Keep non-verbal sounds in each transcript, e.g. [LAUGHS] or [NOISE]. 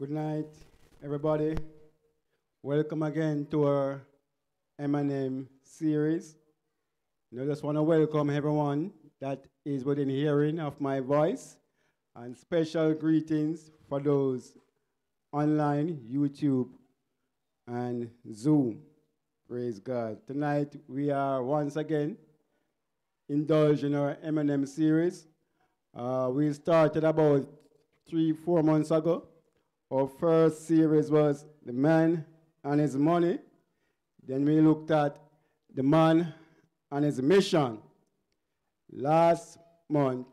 Good night, everybody. Welcome again to our M&M series. I just want to welcome everyone that is within hearing of my voice, and special greetings for those online, YouTube, and Zoom. Praise God. Tonight we are once again indulged in our M&M series. Uh, we started about three, four months ago. Our first series was The Man and His Money. Then we looked at The Man and His Mission. Last month,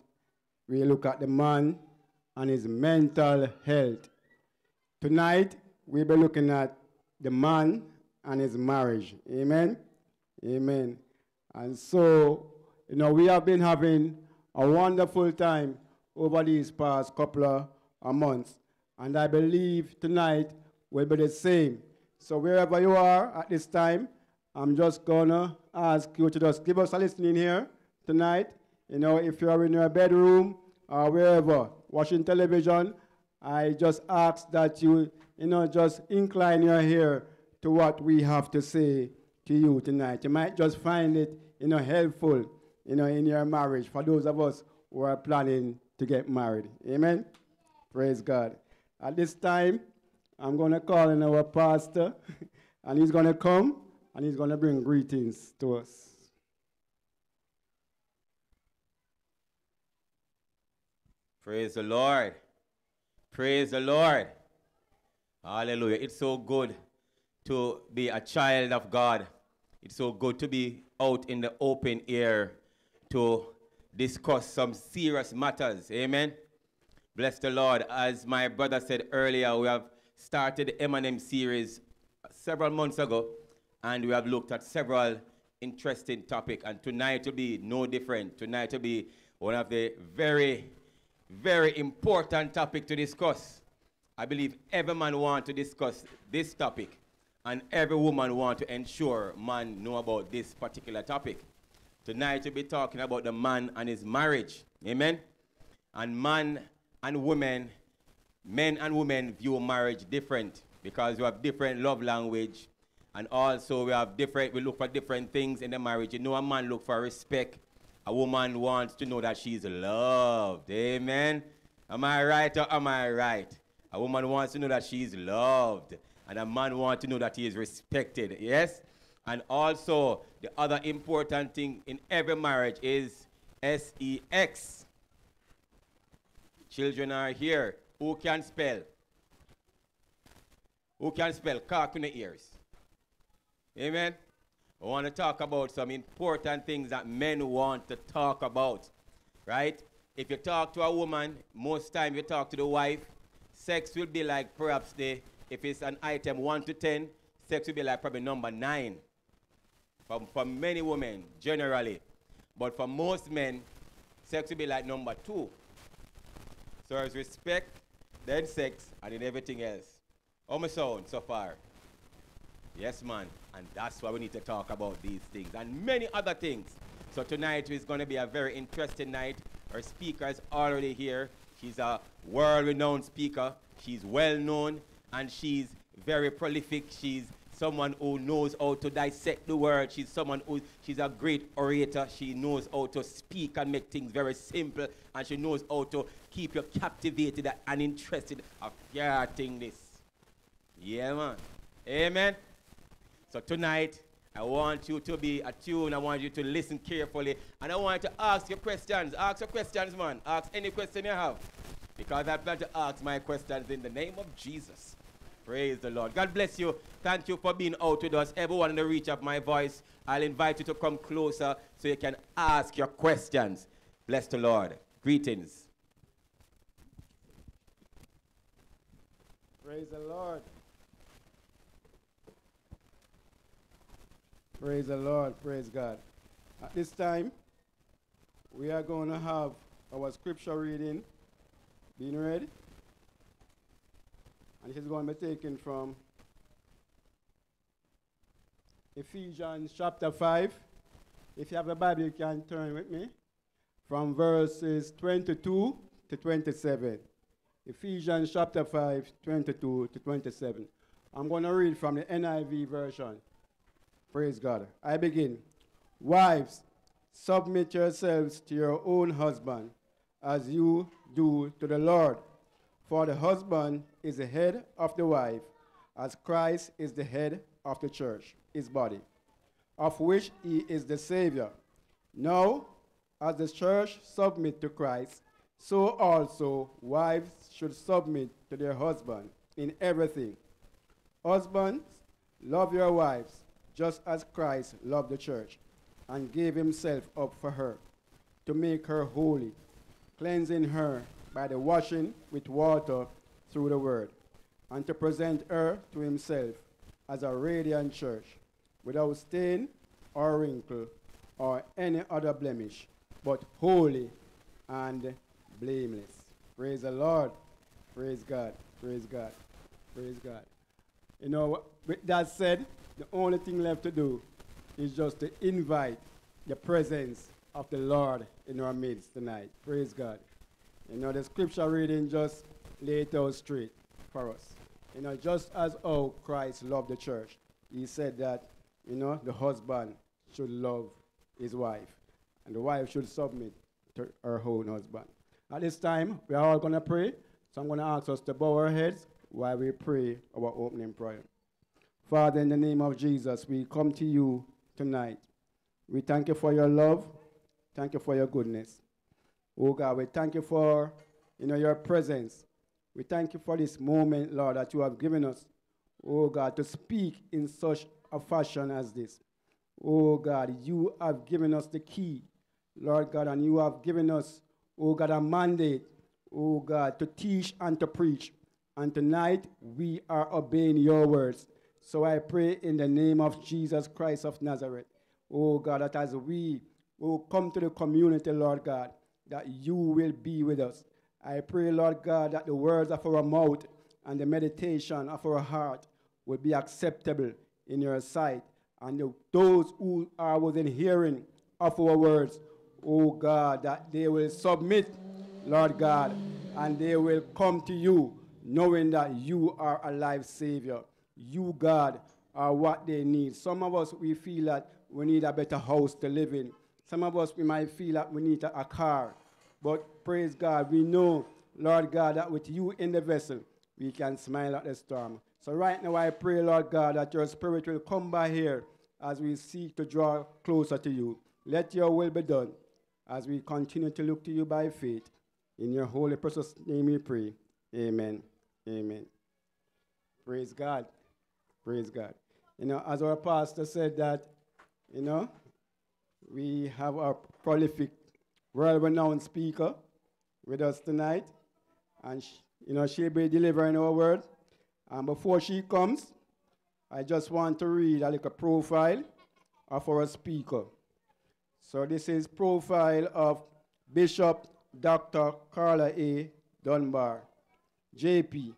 we looked at the man and his mental health. Tonight, we'll be looking at the man and his marriage. Amen? Amen. And so, you know, we have been having a wonderful time over these past couple of months. And I believe tonight will be the same. So wherever you are at this time, I'm just gonna ask you to just give us a listening here tonight. You know, if you are in your bedroom or wherever, watching television, I just ask that you, you know, just incline your ear to what we have to say to you tonight. You might just find it, you know, helpful, you know, in your marriage for those of us who are planning to get married. Amen. Praise God. At this time, I'm going to call in our pastor, [LAUGHS] and he's going to come and he's going to bring greetings to us. Praise the Lord. Praise the Lord. Hallelujah. It's so good to be a child of God. It's so good to be out in the open air to discuss some serious matters. Amen. Bless the Lord. As my brother said earlier, we have started the M&M series several months ago, and we have looked at several interesting topics. And tonight will be no different. Tonight will be one of the very very important topic to discuss. I believe every man want to discuss this topic, and every woman want to ensure man know about this particular topic. Tonight we'll be talking about the man and his marriage. Amen. And man and women, men and women view marriage different because we have different love language, and also we have different. We look for different things in the marriage. You know, a man look for respect a woman wants to know that she's loved. Amen. Am I right or am I right? A woman wants to know that she's loved. And a man wants to know that he is respected. Yes? And also, the other important thing in every marriage is S-E-X. Children are here. Who can spell? Who can spell? Cock in the ears. Amen. I want to talk about some important things that men want to talk about, right? If you talk to a woman, most time you talk to the wife, sex will be like perhaps the, if it's an item 1 to 10, sex will be like probably number 9 for, for many women, generally. But for most men, sex will be like number 2. So it's respect, then sex, and then everything else. How my sound so far? Yes, man. And that's why we need to talk about these things and many other things. So tonight is going to be a very interesting night. Our speaker is already here. She's a world-renowned speaker. She's well-known and she's very prolific. She's someone who knows how to dissect the word. She's someone who she's a great orator. She knows how to speak and make things very simple, and she knows how to keep you captivated and interested of hearing this. Yeah, man. Amen. So tonight, I want you to be attuned. I want you to listen carefully. And I want you to ask your questions. Ask your questions, man. Ask any question you have. Because I plan to ask my questions in the name of Jesus. Praise the Lord. God bless you. Thank you for being out with us. Everyone in the reach of my voice, I'll invite you to come closer so you can ask your questions. Bless the Lord. Greetings. Praise the Lord. Praise the Lord. Praise God. At this time, we are going to have our scripture reading being read. And is going to be taken from Ephesians chapter 5. If you have a Bible, you can turn with me. From verses 22 to 27. Ephesians chapter 5, 22 to 27. I'm going to read from the NIV version. Praise God. I begin. Wives, submit yourselves to your own husband as you do to the Lord. For the husband is the head of the wife, as Christ is the head of the church, his body, of which he is the Savior. Now, as the church submit to Christ, so also wives should submit to their husband in everything. Husbands, love your wives, just as Christ loved the church and gave himself up for her, to make her holy, cleansing her by the washing with water through the word, and to present her to himself as a radiant church, without stain or wrinkle or any other blemish, but holy and blameless. Praise the Lord. Praise God. Praise God. Praise God. You know, with that said, the only thing left to do is just to invite the presence of the Lord in our midst tonight. Praise God. You know, the scripture reading just laid out straight for us. You know, just as how Christ loved the church, he said that, you know, the husband should love his wife, and the wife should submit to her own husband. At this time, we are all going to pray. So I'm going to ask us to bow our heads while we pray our opening prayer. Father, in the name of Jesus, we come to you tonight. We thank you for your love. Thank you for your goodness. Oh God, we thank you for you know, your presence. We thank you for this moment, Lord, that you have given us, oh God, to speak in such a fashion as this. Oh God, you have given us the key, Lord God, and you have given us oh God, a mandate, oh God, to teach and to preach. And tonight we are obeying your words. So I pray in the name of Jesus Christ of Nazareth, oh God, that as we will come to the community, Lord God, that you will be with us. I pray, Lord God, that the words of our mouth and the meditation of our heart will be acceptable in your sight. And those who are within hearing of our words oh God, that they will submit, Lord God, and they will come to you knowing that you are a life savior. You, God, are what they need. Some of us, we feel that we need a better house to live in. Some of us, we might feel that we need a, a car. But praise God, we know, Lord God, that with you in the vessel, we can smile at the storm. So right now, I pray, Lord God, that your spirit will come by here as we seek to draw closer to you. Let your will be done as we continue to look to you by faith. In your holy precious name we pray. Amen. Amen. Praise God. Praise God. You know, as our pastor said that, you know, we have a prolific, world-renowned speaker with us tonight. And, she, you know, she'll be delivering our word. And before she comes, I just want to read a little profile of our speaker. So this is profile of Bishop Dr. Carla A. Dunbar, JP.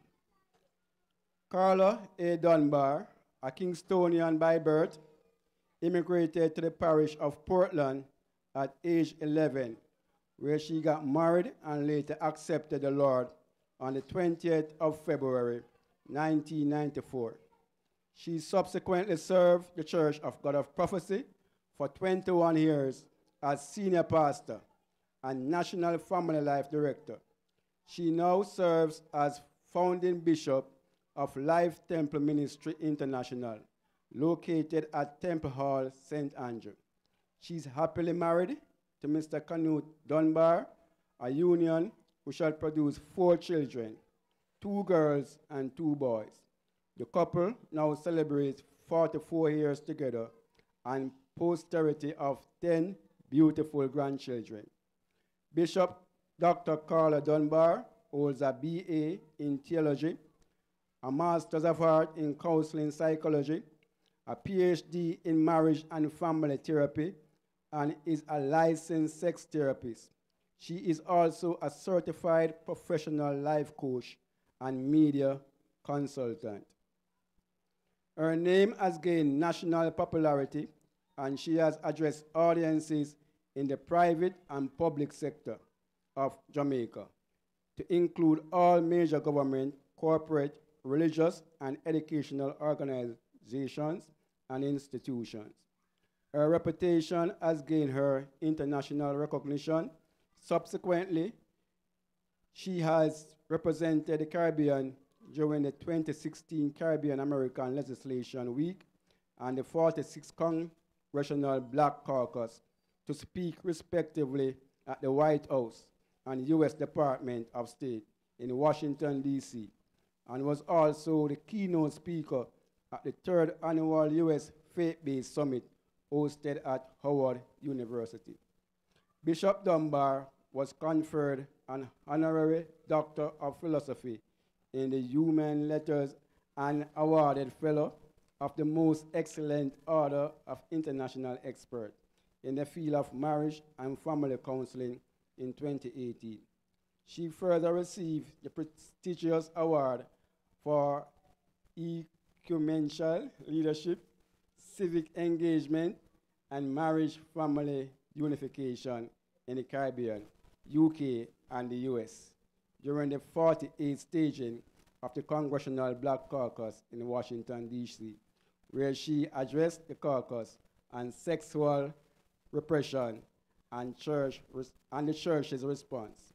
Carla A. Dunbar, a Kingstonian by birth, immigrated to the parish of Portland at age 11, where she got married and later accepted the Lord on the 20th of February, 1994. She subsequently served the Church of God of Prophecy for 21 years as senior pastor and national family life director. She now serves as founding bishop of Life Temple Ministry International, located at Temple Hall, St. Andrew. She's happily married to Mr. Canute Dunbar, a union who shall produce four children, two girls and two boys. The couple now celebrates 44 years together and posterity of 10 beautiful grandchildren. Bishop Dr. Carla Dunbar holds a BA in theology, a Master's of Art in Counseling Psychology, a PhD in Marriage and Family Therapy, and is a licensed sex therapist. She is also a certified professional life coach and media consultant. Her name has gained national popularity and she has addressed audiences in the private and public sector of Jamaica, to include all major government, corporate, religious, and educational organizations and institutions. Her reputation has gained her international recognition. Subsequently, she has represented the Caribbean during the 2016 Caribbean American Legislation Week and the 46th Congressional Black Caucus to speak respectively at the White House and U.S. Department of State in Washington, D.C., and was also the keynote speaker at the third annual U.S. Faith-Based Summit hosted at Howard University. Bishop Dunbar was conferred an honorary Doctor of Philosophy in the Human Letters and awarded Fellow of the Most Excellent Order of International Expert in the field of marriage and family counseling in 2018. She further received the prestigious award for ecumenical leadership, civic engagement, and marriage family unification in the Caribbean, UK, and the US during the 48th staging of the Congressional Black Caucus in Washington, D.C., where she addressed the caucus on sexual repression and, church and the church's response.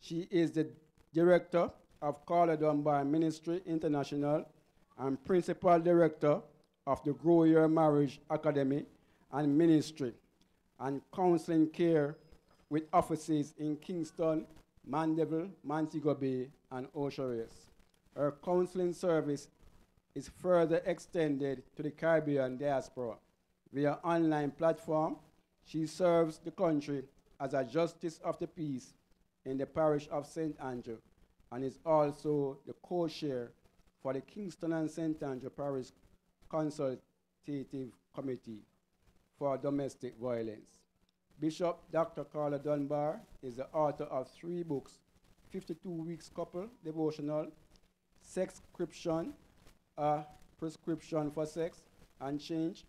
She is the director of Carla Dunbar Ministry International and principal director of the Grow Your Marriage Academy and Ministry and Counseling Care with offices in Kingston, Mandeville, Montego Bay, and Ocean Her counseling service is further extended to the Caribbean diaspora via online platform. She serves the country as a justice of the peace in the parish of St. Andrew and is also the co-chair for the Kingston and St. Andrew Parish Consultative Committee for Domestic Violence. Bishop Dr. Carla Dunbar is the author of three books 52 Weeks Couple Devotional, Sex Sexscription, A Prescription for Sex and Change,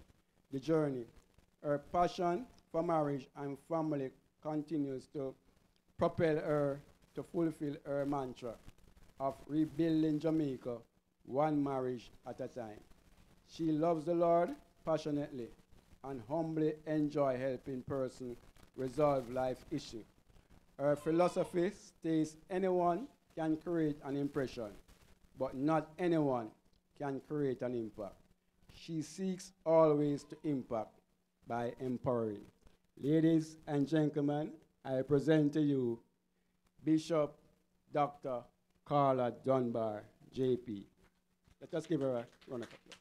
The Journey. Her passion for marriage and family continues to propel her to fulfill her mantra of rebuilding Jamaica one marriage at a time. She loves the Lord passionately and humbly enjoy helping person resolve life issue. Her philosophy states anyone can create an impression, but not anyone can create an impact. She seeks always to impact by empowering. Ladies and gentlemen, I present to you Bishop Dr. Carla Dunbar, JP. Let us give her a round of applause.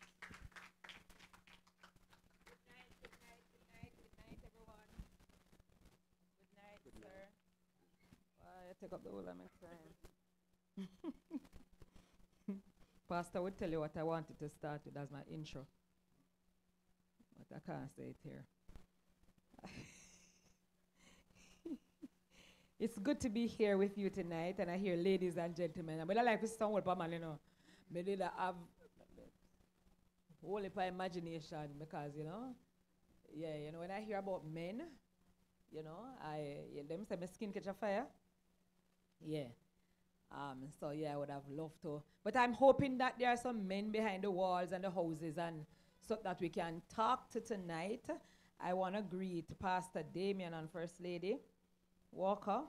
take up the whole of my time. Pastor would tell you what I wanted to start with as my intro. But I can't say it here. [LAUGHS] it's good to be here with you tonight, and I hear ladies and gentlemen. But I like this song, man, you know. But they have whole imagination because, you know, yeah, you know, when I hear about men, you know, I yeah, them say my skin catch a fire. Yeah. Um, so yeah, I would have loved to. But I'm hoping that there are some men behind the walls and the houses and so that we can talk to tonight. I want to greet Pastor Damien and First Lady Walker.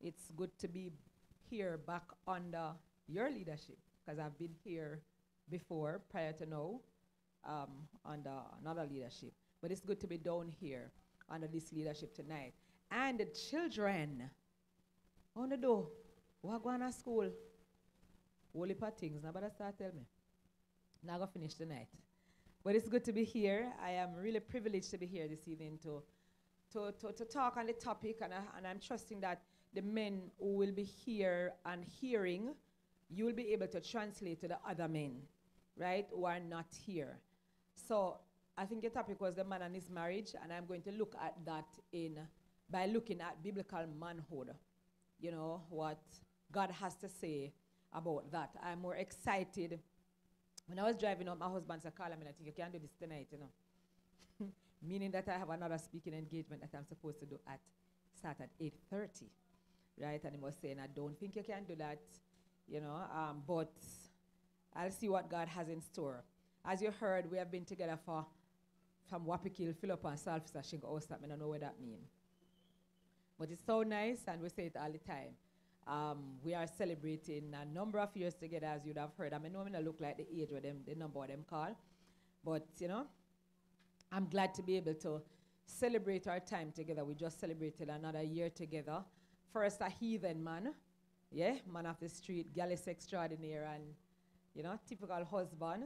It's good to be here back under your leadership because I've been here before, prior to now, um, under another leadership. But it's good to be down here under this leadership tonight. And the children, on the door. What going to school? Holy part things. Nobody start tell me. Now go finish tonight. But it's good to be here. I am really privileged to be here this evening to, to, to, to talk on the topic, and, I, and I'm trusting that the men who will be here and hearing, you will be able to translate to the other men, right, who are not here. So I think the topic was the man and his marriage, and I'm going to look at that in by looking at biblical manhood you know, what God has to say about that. I'm more excited. When I was driving up, my husband said, Carla, I, mean, I think you can't do this tonight, you know. [LAUGHS] Meaning that I have another speaking engagement that I'm supposed to do at start at 8.30. right? And he was saying, I don't think you can do that, you know, um, but I'll see what God has in store. As you heard, we have been together for from Wapikil, Philip, and Salfisa Shingo Ostap. I don't know what that means. But it's so nice, and we say it all the time. Um, we are celebrating a number of years together, as you'd have heard. I mean, I look like the age with them, the number of them call. But, you know, I'm glad to be able to celebrate our time together. We just celebrated another year together. First, a heathen man, yeah, man of the street, gallus extraordinaire, and, you know, typical husband.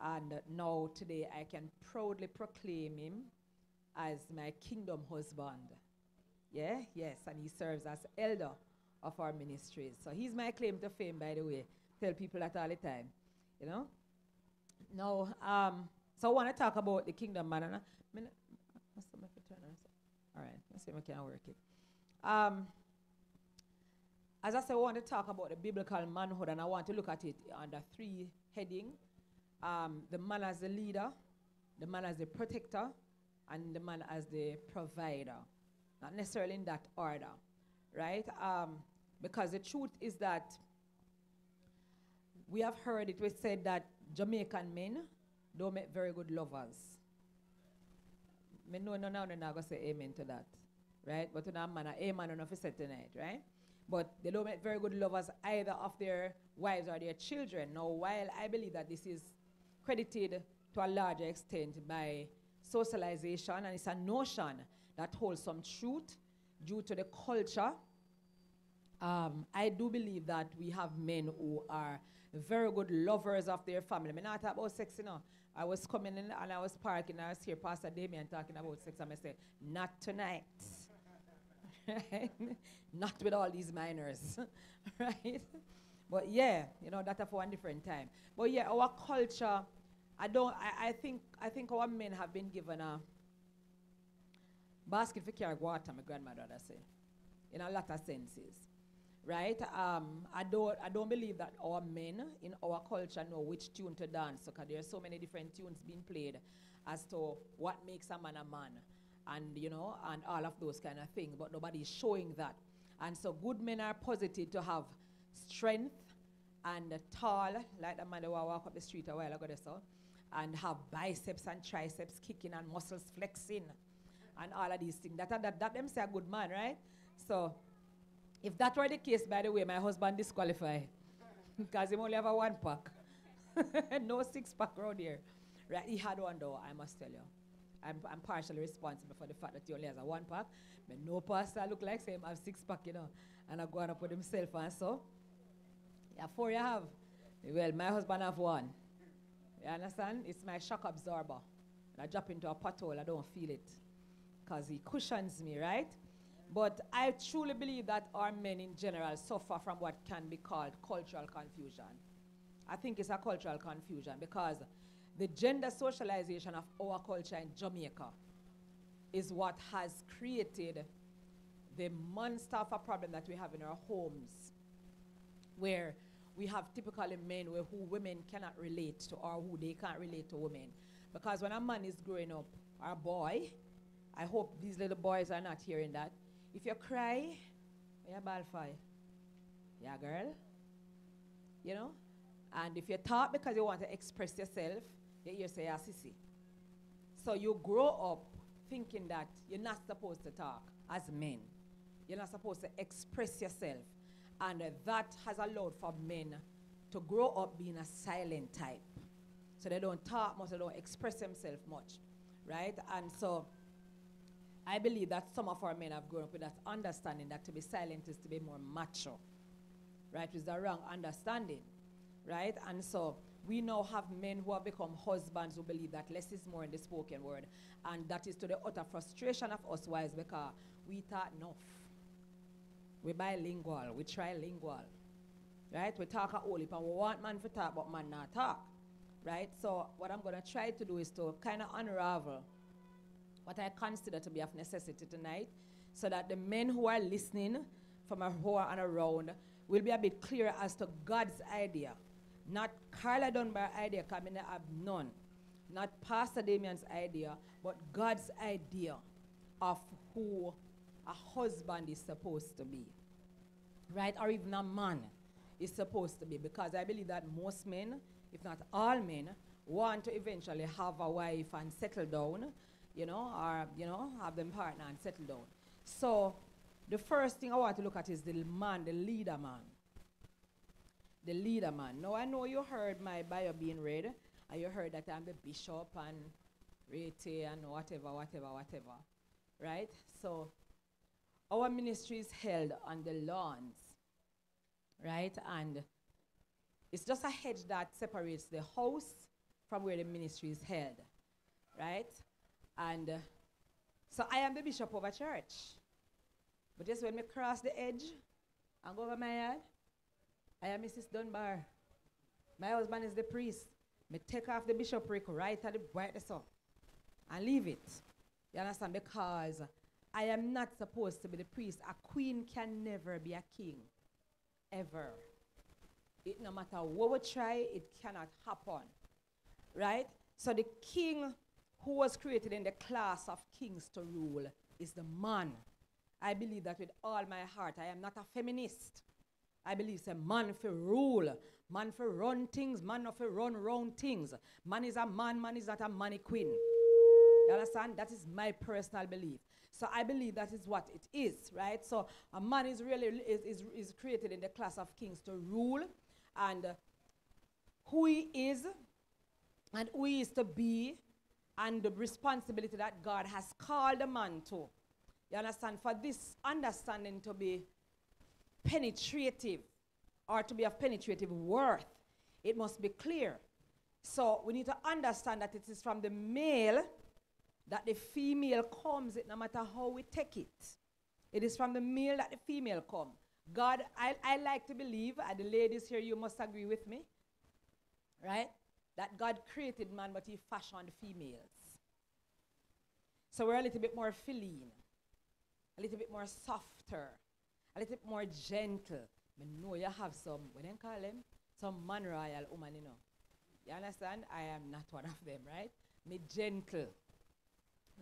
And now, today, I can proudly proclaim him as my kingdom husband. Yeah, yes, and he serves as elder of our ministries. So he's my claim to fame, by the way. Tell people that all the time, you know. Now, um, so I want to talk about the kingdom man. And I, all right, let's see if I can work it. Um, as I said, I want to talk about the biblical manhood, and I want to look at it under three headings: um, the man as the leader, the man as the protector, and the man as the provider. Not necessarily in that order, right? Um, because the truth is that we have heard it was said that Jamaican men don't make very good lovers. Me know no now not gonna say amen to that. Right? But to that man, amen enough say tonight, right? But they don't make very good lovers either of their wives or their children. Now, while I believe that this is credited to a larger extent by socialization, and it's a notion that holds some truth due to the culture, um, I do believe that we have men who are very good lovers of their family. I not about sex, you know. I was coming in and I was parking. I was here, Pastor Damien, talking about sex, and I said, "Not tonight." [LAUGHS] Not with all these minors, [LAUGHS] right? But yeah, you know, that's for one different time. But yeah, our culture, I don't, I, I think, I think our men have been given a basket for carry water, my grandmother would say, in a lot of senses right? Um, I don't, I don't believe that our men in our culture know which tune to dance because there are so many different tunes being played as to what makes a man a man, and you know, and all of those kind of things. But nobody is showing that, and so good men are posited to have strength and tall, like the man who walk up the street a while ago, so, and have biceps and triceps kicking and muscles flexing, and all of these things. That, that, that them say a good man, right? So if that were the case, by the way, my husband disqualified [LAUGHS] because he only have a one pack. [LAUGHS] no six pack around here. Right, he had one though, I must tell you. I'm, I'm partially responsible for the fact that he only has a one pack. But no pastor look like same I have six pack, you know. And I go on up with himself and so. Yeah, four you have. Well, my husband have one. You understand? It's my shock absorber. When I drop into a pothole, I don't feel it. Because he cushions me, right? But I truly believe that our men in general suffer from what can be called cultural confusion. I think it's a cultural confusion because the gender socialization of our culture in Jamaica is what has created the monster of a problem that we have in our homes, where we have typically men who women cannot relate to or who they can't relate to women. Because when a man is growing up, or a boy, I hope these little boys are not hearing that, if you cry, you're ball fire. Yeah, girl. You know? And if you talk because you want to express yourself, you hear say, yeah, sissy. So you grow up thinking that you're not supposed to talk as men. You're not supposed to express yourself. And uh, that has allowed for men to grow up being a silent type. So they don't talk much, they don't express themselves much. Right? And so I believe that some of our men have grown up with that understanding that to be silent is to be more macho, right? Is the wrong understanding, right? And so we now have men who have become husbands who believe that less is more in the spoken word. And that is to the utter frustration of us wives because we talk enough. We bilingual, we trilingual, right? We talk a whole and we want man to talk, but man not talk, right? So what I'm going to try to do is to kind of unravel what I consider to be of necessity tonight, so that the men who are listening from a who and around will be a bit clearer as to God's idea. Not Carla Dunbar idea, coming I have none. Not Pastor Damien's idea, but God's idea of who a husband is supposed to be. right? Or even a man is supposed to be. Because I believe that most men, if not all men, want to eventually have a wife and settle down, you know, or, you know, have them partner and settle down. So the first thing I want to look at is the man, the leader man. The leader man. Now I know you heard my bio being read, and you heard that I'm the bishop and rete and whatever, whatever, whatever. Right? So our ministry is held on the lawns. Right? And it's just a hedge that separates the house from where the ministry is held. Right? And uh, so I am the bishop of a church. But just when we cross the edge and go over my yard, I am Mrs. Dunbar. My husband is the priest. Me take off the bishopric right at the brightness up and leave it. You understand? Because I am not supposed to be the priest. A queen can never be a king. Ever. It, no matter what we try, it cannot happen. Right? So the king who was created in the class of kings to rule is the man. I believe that with all my heart. I am not a feminist. I believe it's a man for rule, man for run things, man not for run round things. Man is a man, man is not a money queen. You understand? That is my personal belief. So I believe that is what it is, right? So a man is really is, is, is created in the class of kings to rule and who he is and who he is to be and the responsibility that God has called a man to. You understand? For this understanding to be penetrative or to be of penetrative worth, it must be clear. So we need to understand that it is from the male that the female comes, it no matter how we take it. It is from the male that the female come. God, I, I like to believe, and the ladies here, you must agree with me, right? That God created man, but he fashioned females. So we're a little bit more feline, a little bit more softer, a little bit more gentle. I know you have some, what do you call them? Some man royal woman, you know. You understand? I am not one of them, right? Me gentle.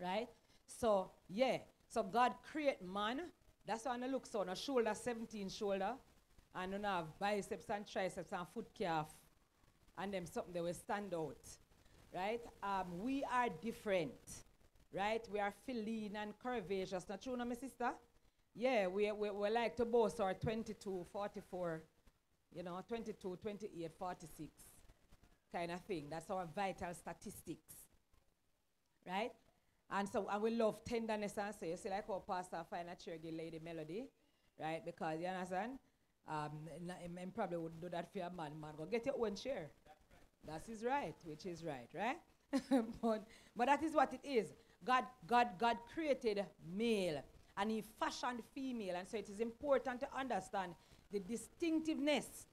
Right? So, yeah. So God create man. That's why I look so. No shoulder 17 shoulder. And you have biceps and triceps and foot calf. And them something they will stand out. Right? Um, we are different. Right? We are feline and curvaceous. Not true, no, my sister? Yeah, we, we, we like to boast our 22, 44, you know, 22, 28, 46 kind of thing. That's our vital statistics. Right? And so, and we love tenderness and so you see like how Pastor find a give lady melody, right? Because you understand? Um, and probably wouldn't do that for a man, man. Go get your own chair. That is right, which is right, right? [LAUGHS] but, but that is what it is. God, God, God created male and he fashioned female. And so it is important to understand the distinctiveness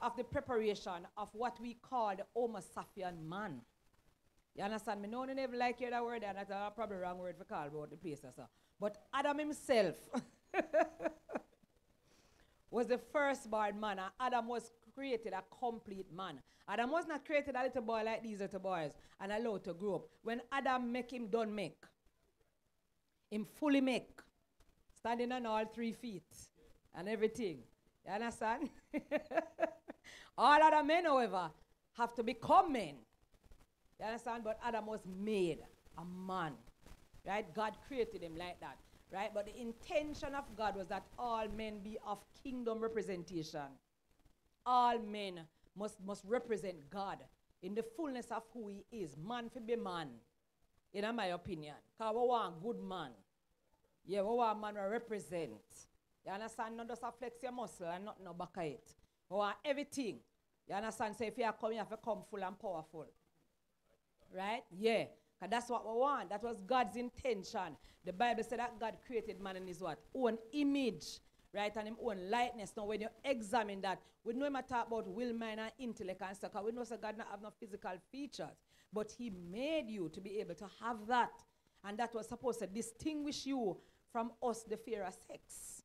of the preparation of what we call the Homo sapien man. You understand me? No one never like hear that word, and that's a probably wrong word for call about the place. So. But Adam himself [LAUGHS] was the firstborn man, and Adam was created a complete man. Adam was not created a little boy like these little boys and allowed to grow up. When Adam make him done make, him fully make, standing on all three feet and everything. You understand? [LAUGHS] all other men, however, have to become men. You understand? But Adam was made a man. Right? God created him like that. Right? But the intention of God was that all men be of kingdom representation. All men must, must represent God in the fullness of who he is. Man for be man, in my opinion. Because we want good man. Yeah, we want man to represent. You understand? Not just a flex your muscle and not no back of it. Want everything. You understand? So if you are coming, you have to come full and powerful. Right? Yeah. Because that's what we want. That was God's intention. The Bible said that God created man in his what? Own image. Right? And his own likeness. Now, when you examine that, we know him talk about will, mind, and intellect and stuff. We know that God not have no physical features. But he made you to be able to have that. And that was supposed to distinguish you from us, the fairer sex.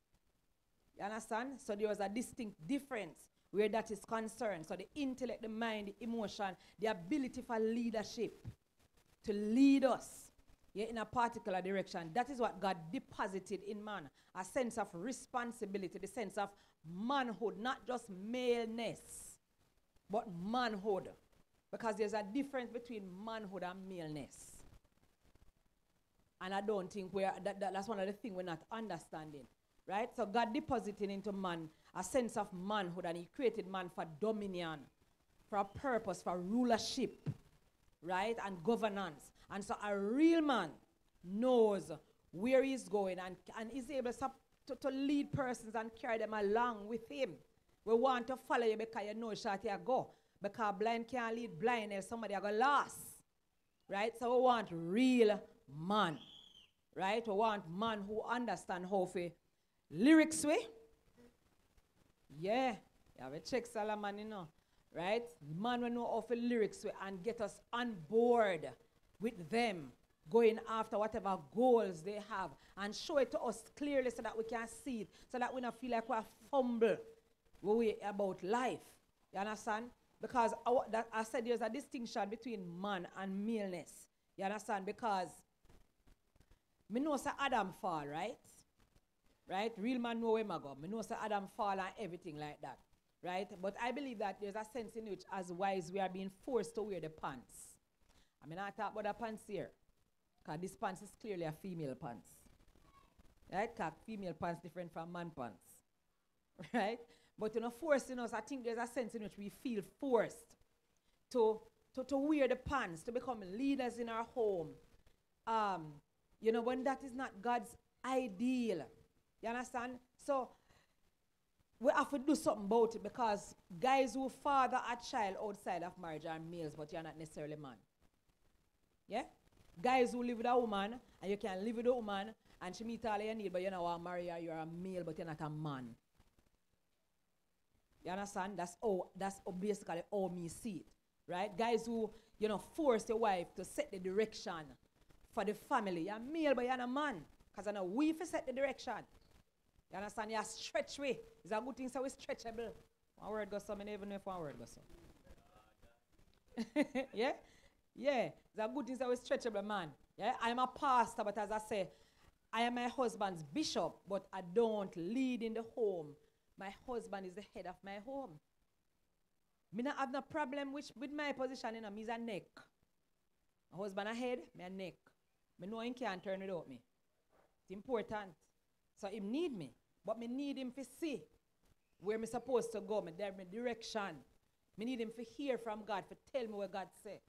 You understand? So there was a distinct difference where that is concerned. So the intellect, the mind, the emotion, the ability for leadership to lead us yeah, in a particular direction. That is what God deposited in man a sense of responsibility, the sense of manhood, not just maleness, but manhood. Because there's a difference between manhood and maleness. And I don't think we're, that, that, that's one of the things we're not understanding. Right? So God deposited into man a sense of manhood and he created man for dominion, for a purpose, for rulership, right? And governance. And so a real man knows where he's going and, and is able to, to, to lead persons and carry them along with him. We want to follow you because you know shot you go. Because blind can't lead blind if somebody are lost. Right? So we want real man. Right? We want man who understand how to lyrics way. Yeah. You have a check Solomon, you know. Right? Man will know how to lyrics way and get us on board with them going after whatever goals they have and show it to us clearly so that we can see it, so that we don't feel like we're fumble we about life. You understand? Because I, that, I said there's a distinction between man and maleness. You understand? Because me know say Adam fall, right? Right? Real man know where I go. Me know say Adam fall and everything like that. Right? But I believe that there's a sense in which as wives we are being forced to wear the pants. I mean I talk about the pants here. Because this pants is clearly a female pants. Right? Because female pants different from man pants. [LAUGHS] Right? But you know, forcing us, I think there's a sense in which we feel forced to, to, to wear the pants, to become leaders in our home. Um, you know, when that is not God's ideal. You understand? So we have to do something about it because guys who father a child outside of marriage are males, but you're not necessarily man. Yeah? Guys who live with a woman and you can live with a woman and she meet all your need, but you know want marry her, you're a male, but you're not a man. You understand? That's all that's basically all me see it. Right? Guys who, you know, force your wife to set the direction for the family. You're male, but you're a man. Because I know we for set the direction. You understand? You're stretch way. It's a good thing so we stretchable. One word goes so, I even know if one word goes so. [LAUGHS] yeah? Yeah. It's a good thing so we stretchable, man. Yeah? I'm a pastor, but as I say, I am my husband's bishop, but I don't lead in the home my husband is the head of my home. Me not have no problem with, with my position, you know, me's a neck. My husband a head, me a neck. Me know him can't turn without me. It's important. So him need me. But me need him to see where me supposed to go, me, there, direction. Me need him to hear from God, to tell me what God say.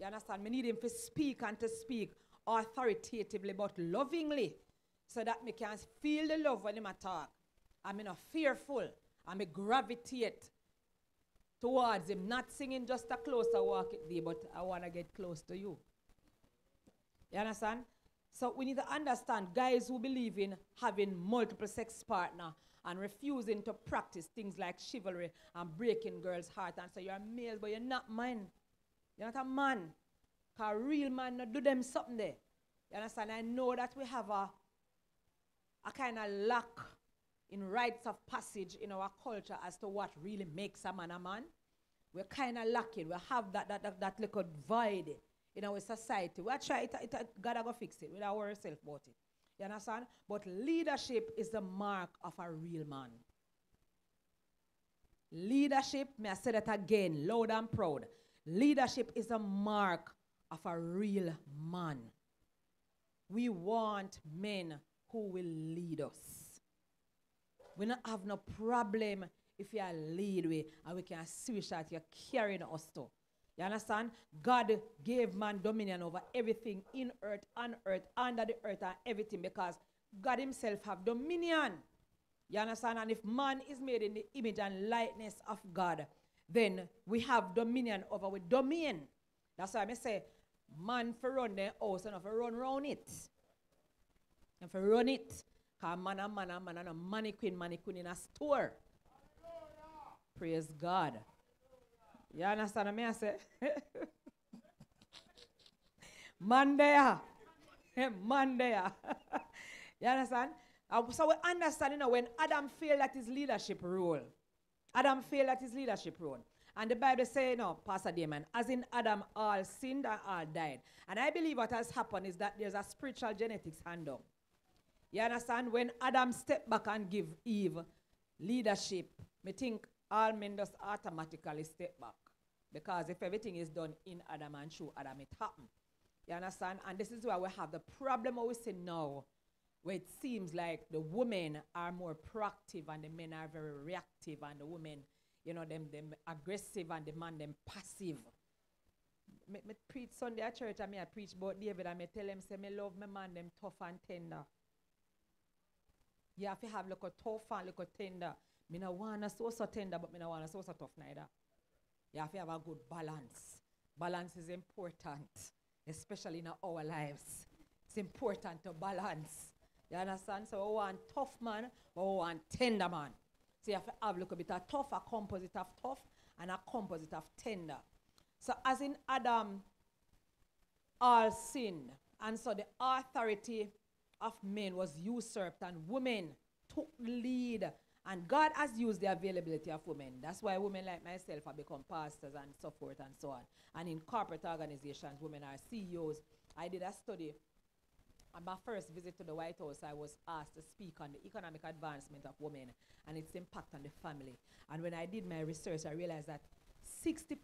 You understand? Me need him to speak and to speak authoritatively but lovingly so that me can feel the love when him talk. I'm not fearful. I'm gravitate towards him, not singing just a closer walk it thee, but I want to get close to you. You understand? So we need to understand guys who believe in having multiple sex partner and refusing to practice things like chivalry and breaking girls' heart and say you're a male, but you're not man. You're not a man. Because real man not do them something there. You understand? I know that we have a, a kind of lack in rites of passage in our culture as to what really makes a man a man. We're kind of lacking. We have that, that, that, that little void in our society. We try it, it, God go fix it. We don't worry ourselves about it. You understand? But leadership is the mark of a real man. Leadership, may I say that again, loud and proud. Leadership is a mark of a real man. We want men who will lead us. We don't have no problem if you are lead way and we can switch that you're carrying us to. You understand? God gave man dominion over everything in earth, on earth, under the earth, and everything because God Himself have dominion. You understand? And if man is made in the image and likeness of God, then we have dominion over with domain. That's why I may say, man for run their house and for run around it. And for run it. Because man and man and man and a money queen in a store. Praise God. You understand what I say? man there. you understand? Uh, so we understand, you know, when Adam failed at his leadership role, Adam failed at his leadership role. And the Bible say, no, Pastor Damon, as in Adam all sinned and all died. And I believe what has happened is that there's a spiritual genetics handout. You understand? When Adam stepped back and give Eve leadership, me think all men just automatically step back. Because if everything is done in Adam and through Adam, it happen. You understand? And this is why we have the problem we see now, where it seems like the women are more proactive and the men are very reactive, and the women, you know, them them aggressive and the man them passive. Me, me preach Sunday at church and me I preach about David and me tell him say me love my man them tough and tender. You have to have like a tough and like a tender. So so tender, but so so tough neither. You have to have a good balance. Balance is important, especially in our lives. It's important to balance. You understand? So we want tough man, but we want tender man. So you have to have a little bit of tough, a composite of tough, and a composite of tender. So as in Adam, all sin, and so the authority of men was usurped, and women took lead. And God has used the availability of women. That's why women like myself have become pastors and so forth and so on. And in corporate organizations, women are CEOs. I did a study. On my first visit to the White House, I was asked to speak on the economic advancement of women and its impact on the family. And when I did my research, I realized that 60%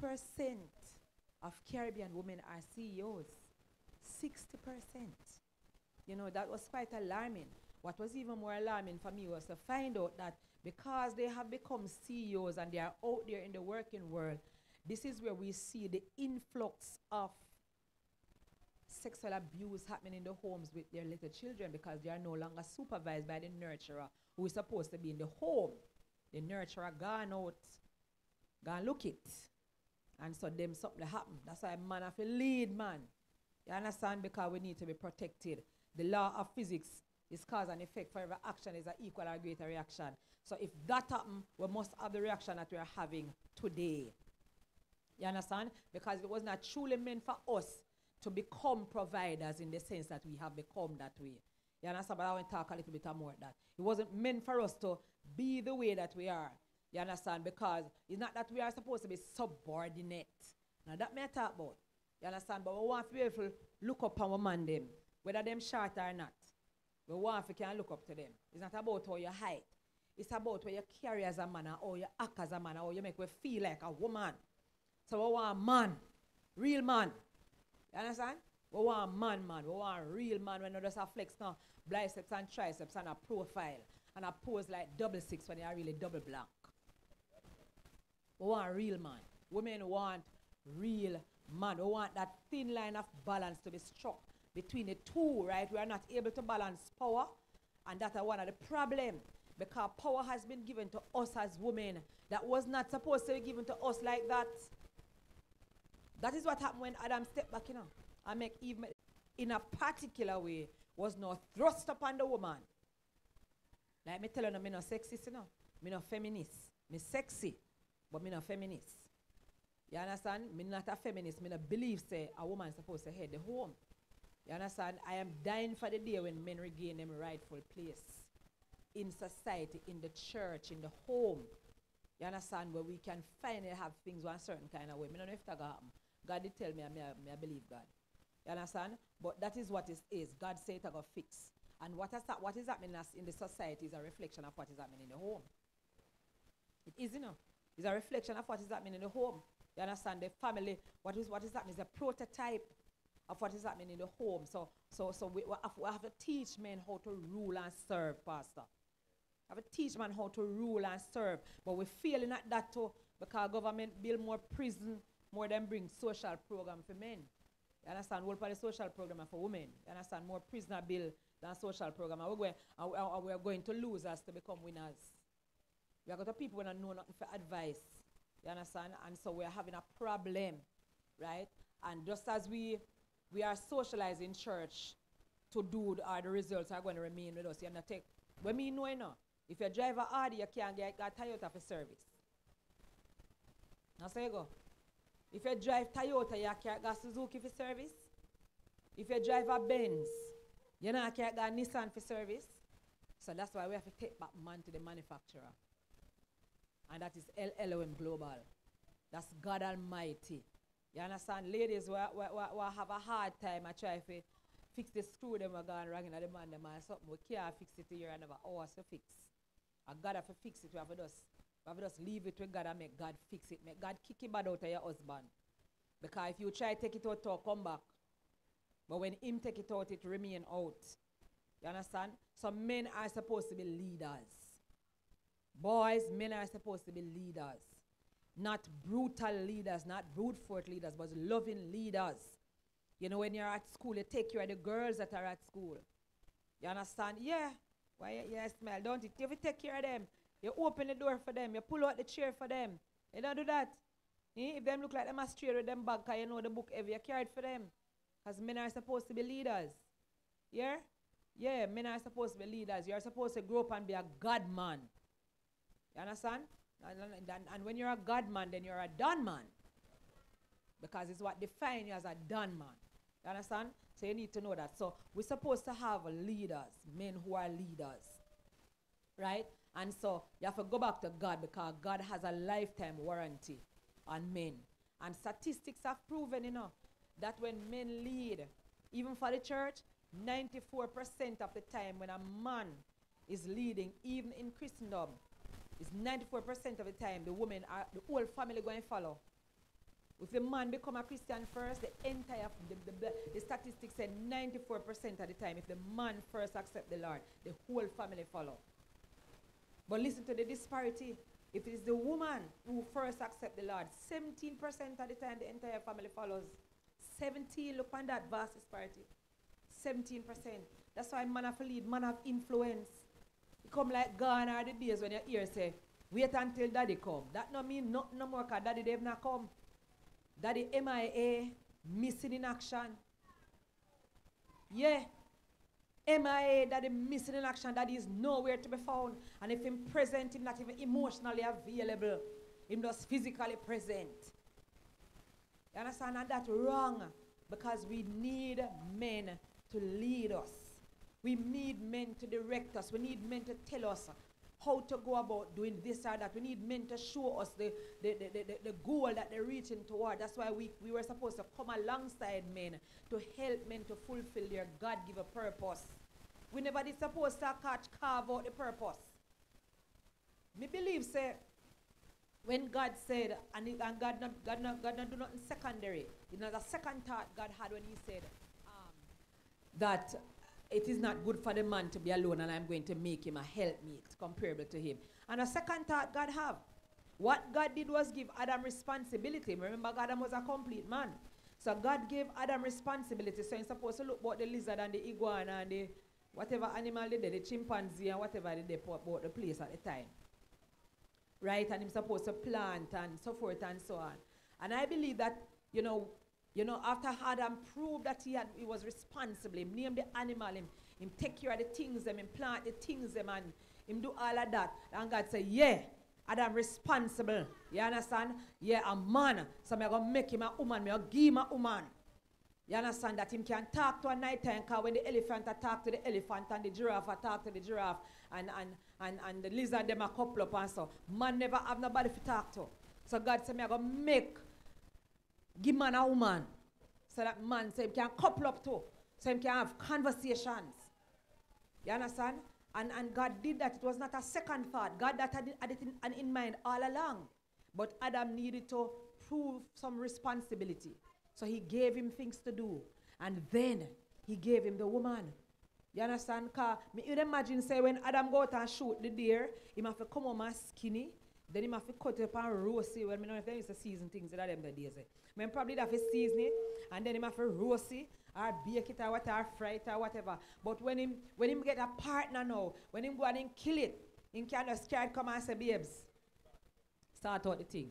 of Caribbean women are CEOs. 60%. You know, that was quite alarming. What was even more alarming for me was to find out that because they have become CEOs and they are out there in the working world, this is where we see the influx of sexual abuse happening in the homes with their little children because they are no longer supervised by the nurturer who is supposed to be in the home. The nurturer gone out, gone look it. And so them something happen. That's why man have to lead man. You understand? Because we need to be protected. The law of physics is cause and effect for every action is an equal or greater reaction. So if that happen, we must have the reaction that we are having today. You understand? Because it was not truly meant for us to become providers in the sense that we have become that way. You understand? But I want to talk a little bit more about that. It wasn't meant for us to be the way that we are. You understand? Because it's not that we are supposed to be subordinate. Now that may I talk about. You understand? But we want to be able to look up on man them, whether them short or not. We want to can look up to them. It's not about how you height. It's about what you carry as a man or you act as a man or you make me feel like a woman. So we want a man, real man. You understand? We want a man, man. We want a real man when you just have flex now, biceps and triceps and a profile and a pose like double six when you are really double blank. We want a real man. Women want real man. We want that thin line of balance to be struck between the two, right? We are not able to balance power, and that's one of the problems because power has been given to us as women that was not supposed to be given to us like that. That is what happened when Adam stepped back, you know, and make Eve in a particular way was not thrust upon the woman. Like me tell you, no, me no sexist, you know. Me no feminist. Me sexy, but me no feminist. You understand? Me not a feminist. No believe say a woman is supposed to head the home. You understand? I am dying for the day when men regain them rightful place in society, in the church, in the home. You understand? Where we can finally have things one certain kind of way. I don't know if that happen. God did tell me, I, I, I believe God. You understand? But that is what it is. God said it go fix. And what is that? What is happening in the society is a reflection of what is happening in the home. It is, you know. It's a reflection of what is happening in the home. You understand? The family, what is what is happening is a prototype of what is happening in the home. So, so, so we, we, have, to teach men how to rule and serve, Pastor. We have to teach men how to rule and serve. But we're failing at that too because government build more prison more than bring social program for men. You understand? We'll put the social program for women. You understand? More prisoner bill than social program. And we're going, and we, and we are going to lose us to become winners. We are going to people who don't know nothing for advice. You understand? And so we're having a problem, right? And just as we we are socializing church to do uh, the results are going to remain with us. You to take, when me know, you know, if you drive a Audi, you can't get a Toyota for service. Now, you go. If you drive Toyota, you can't get Suzuki for service. If you drive a Benz, you know, can't get a Nissan for service. So that's why we have to take back man to the manufacturer. And that is LLOM Global. That's God Almighty. You understand? Ladies will, will, will have a hard time. I try to fix the screw them are gone wrong in the man them and something. We can't fix it here and never hours to fix. I God have to fix it. We have to just, we have to just leave it with God and make God fix it. Make God kick it bad out of your husband. Because if you try to take it out to come back, but when him take it out, it remain out. You understand? So men are supposed to be leaders. Boys, men are supposed to be leaders. Not brutal leaders, not brute force leaders, but loving leaders. You know, when you're at school, you take care of the girls that are at school. You understand? Yeah. Why you, you smile, don't you? If you take care of them, you open the door for them, you pull out the chair for them. You don't do that. Eh? If them look like them are straight with them back, because you know the book heavy, you carry it for them. Because men are supposed to be leaders. Yeah? Yeah, men are supposed to be leaders. You're supposed to grow up and be a God man. You understand? And, and, and when you're a God man, then you're a done man. Because it's what defines you as a done man. You understand? So you need to know that. So we're supposed to have leaders, men who are leaders. Right? And so you have to go back to God because God has a lifetime warranty on men. And statistics have proven, you know, that when men lead, even for the church, 94% of the time when a man is leading, even in Christendom, is 94% of the time the woman, are, the whole family going to follow. If the man become a Christian first, the entire, the, the, the statistics say 94% of the time, if the man first accept the Lord, the whole family follow. But listen to the disparity. If it is the woman who first accept the Lord, 17% of the time the entire family follows. 17, look on that vast disparity. 17%. That's why man have lead, man have influence. Come like gone are the days when you hear say, wait until daddy come. That no mean nothing no more because daddy they've not come. Daddy MIA, missing in action. Yeah. MIA, daddy missing in action, that is nowhere to be found. And if him present, him not even emotionally available. Him just physically present. You understand? And that's wrong. Because we need men to lead us. We need men to direct us. We need men to tell us how to go about doing this or that. We need men to show us the, the, the, the, the goal that they're reaching toward. That's why we, we were supposed to come alongside men to help men to fulfill their God given purpose. We never did supposed to catch, carve out the purpose. Me believe, say, when God said, and, and God, not, God, not, God not do nothing secondary, it was a second thought God had when He said um, that it is not good for the man to be alone and I'm going to make him a helpmeet comparable to him. And a second thought God have. What God did was give Adam responsibility. Remember, Adam was a complete man. So God gave Adam responsibility. So he's supposed to look about the lizard and the iguana and the whatever animal they did, the chimpanzee and whatever they did about the place at the time. Right? And he's supposed to plant and so forth and so on. And I believe that, you know, you know, after Adam proved that he, had, he was responsible, him name the animal, him, him take care of the things, them, him plant the things, them, and him do all of that. And God said, yeah, Adam responsible. You understand? Yeah, a man. So I'm going to make him a woman. I'm going to give him a woman. You understand that him can talk to a night time when the elephant talk to the elephant and the giraffe talk to the giraffe and, and, and, and the lizard them a couple up and so. Man never have nobody to talk to. So God said, I'm going to make give man a woman so that man so he can couple up to so he can have conversations you understand and, and God did that. It was not a second thought. God that had, had it in, in mind all along. But Adam needed to prove some responsibility. So he gave him things to do. And then he gave him the woman. You understand? Because you imagine, say, when Adam go out and shoot the deer, he must come home and skinny. Then he must cut up and roast it. Well, I know if they used to season things in them the days. Man probably have to season it, and then he must roast it, or bake it, or whatever, or fry it, or whatever. But when him, when him get a partner now, when him go and him kill it, him can just carry come and say, babes, start out the thing.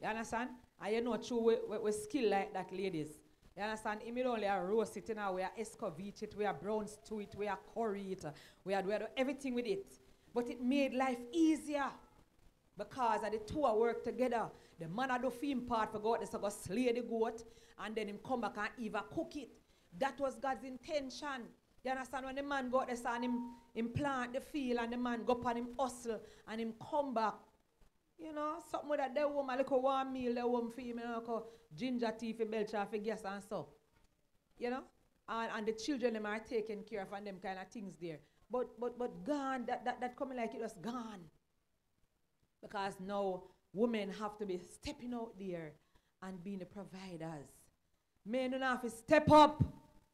You understand? And you know, true, we, we, we skill like that, ladies. You understand? Him don't only roast it, you know, we are escovitch it, we are brown stew it, we are curry it, we are, are everything with it. But it made life easier. Because the two work together. The man had do film part for God, they go slay the goat, and then him come back and even cook it. That was God's intention. You understand? When the man go out there, and him, him plant the field, and the man go up and him hustle, and him come back. You know, something with that, they woman, like a one meal, they woman for you, you know, ginger tea for belch for gas and so. You know? And, and the children them are taken care of and them kind of things there. But but but gone, that, that, that coming like it was gone. Because now women have to be stepping out there and being the providers. Men don't have to step up.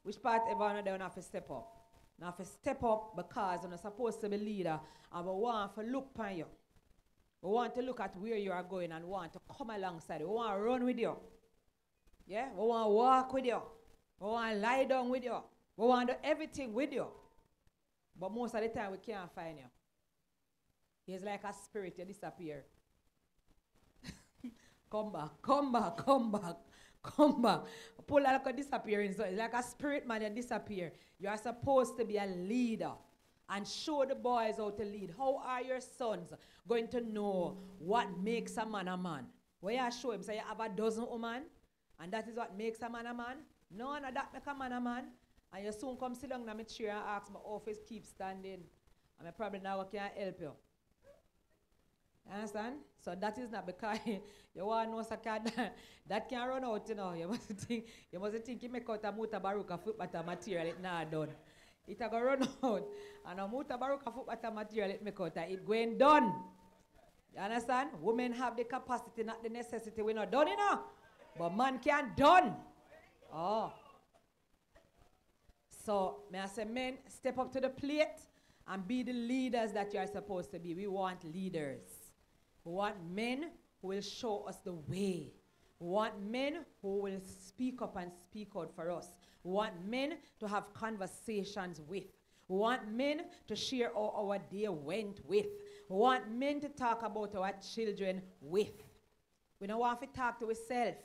Which part everyone don't have to step up? Now have to step up because you're supposed to be leader and we want to look upon you. We want to look at where you are going and want to come alongside you. We want to run with you. Yeah? We want to walk with you. We want to lie down with you. We want to do everything with you. But most of the time we can't find you. It's like a spirit, you disappear. [LAUGHS] come back, come back, come back, come back. Pull like a disappearing. So it's like a spirit man, you disappear. You are supposed to be a leader and show the boys how to lead. How are your sons going to know what makes a man a man? Where you show him, say you have a dozen women, and that is what makes a man a man. None of that make a man a man. And you soon come sit down in my chair and ask my office keep standing. And I probably now can't help you. Understand? So that is not because [LAUGHS] you want to know [LAUGHS] that, can run out, you know. You must [LAUGHS] think you must think you make out a muta baruka foot butter material, it not done. It a go run out. And a muta baruka foot butter material, it make out it going done. You understand? Women have the capacity, not the necessity. We're not done, you know. But man can done. Oh. So, may I say, men, step up to the plate and be the leaders that you are supposed to be. We want leaders. Want men who will show us the way. Want men who will speak up and speak out for us. Want men to have conversations with. Want men to share how our day went with. Want men to talk about our children with. We don't want to talk to ourselves.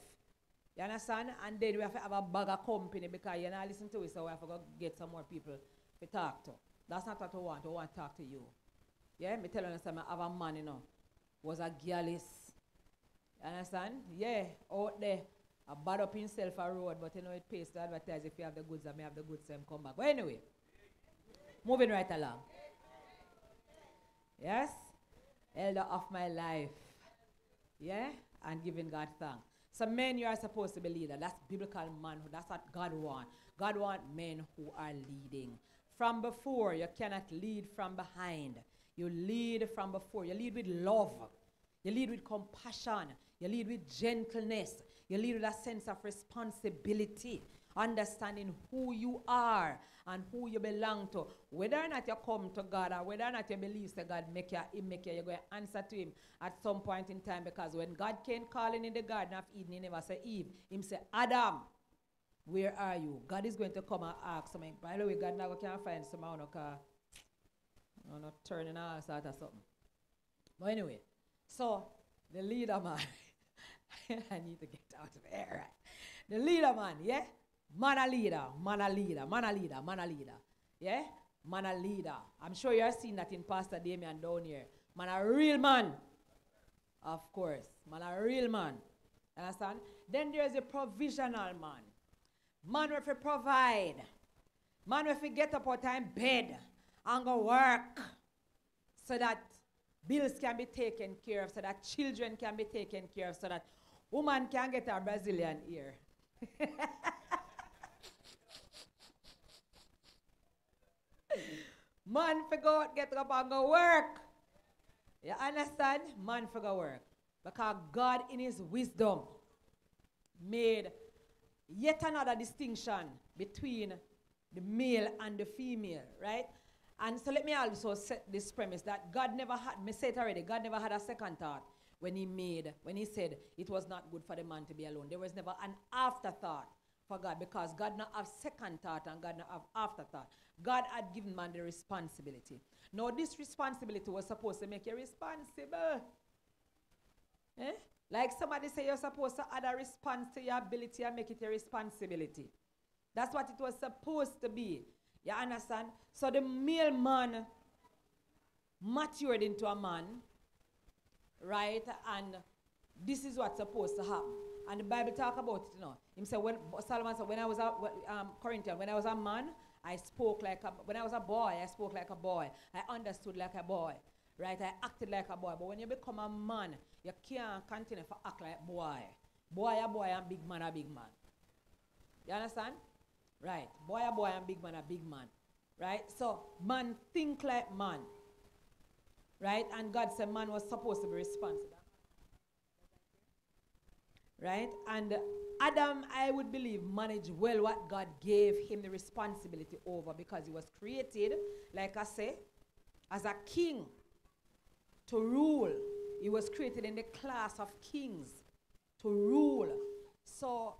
You understand? And then we have to have a bag of company because you're not listening to it, so we have to get some more people to talk to. That's not what we want. We want to talk to you. Yeah, me tell you, I have a man, you know, was a girlist. You understand? Yeah, out there. I bad up himself a road, but you know it pays to advertise if you have the goods and may have the goods, same come back. But anyway, moving right along. Yes? Elder of my life. Yeah? And giving God thanks. So men, you are supposed to be leader. That's biblical manhood. That's what God wants. God wants men who are leading. From before, you cannot lead from behind. You lead from before. You lead with love. You lead with compassion. You lead with gentleness. You lead with a sense of responsibility, understanding who you are and who you belong to. Whether or not you come to God or whether or not you believe that God make you, him make you, you're going to answer to him at some point in time because when God came calling in the Garden of Eden, he never said Eve. Him said, Adam, where are you? God is going to come and ask something. By the way, God never can't find someone no No, not turning ass out or something. But anyway, so the leader man, [LAUGHS] I need to get out of here, right? The leader man, yeah? Man a leader, man a leader, man a leader, man a leader. Yeah? Man a leader. I'm sure you have seen that in Pastor Damien down here. Man a real man. Of course. Man a real man. Understand? Then there's a provisional man. Man you provide. Man you get up out of bed and go work so that bills can be taken care of, so that children can be taken care of, so that woman can get a Brazilian ear. [LAUGHS] Man for go get up and go work. You understand? Man for work. Because God in his wisdom made yet another distinction between the male and the female, right? And so let me also set this premise that God never had, me say it already, God never had a second thought when he made, when he said it was not good for the man to be alone. There was never an afterthought for God because God not have second thought and God not have afterthought. God had given man the responsibility. Now this responsibility was supposed to make you responsible. Eh? Like somebody say you're supposed to add a response to your ability and make it a responsibility. That's what it was supposed to be. You understand? So the male man matured into a man, right? And this is what's supposed to happen. And the Bible talk about it, you know. Him say when Solomon said, when I was a um, Corinthian, when I was a man, I spoke like a when I was a boy, I spoke like a boy. I understood like a boy. Right? I acted like a boy. But when you become a man, you can't continue to act like boy. Boy a boy and big man a big man. You understand? Right. Boy a boy and big man a big man. Right? So man think like man. Right? And God said man was supposed to be responsible. Right? And Adam, I would believe, managed well what God gave him the responsibility over because he was created, like I say, as a king to rule. He was created in the class of kings to rule. So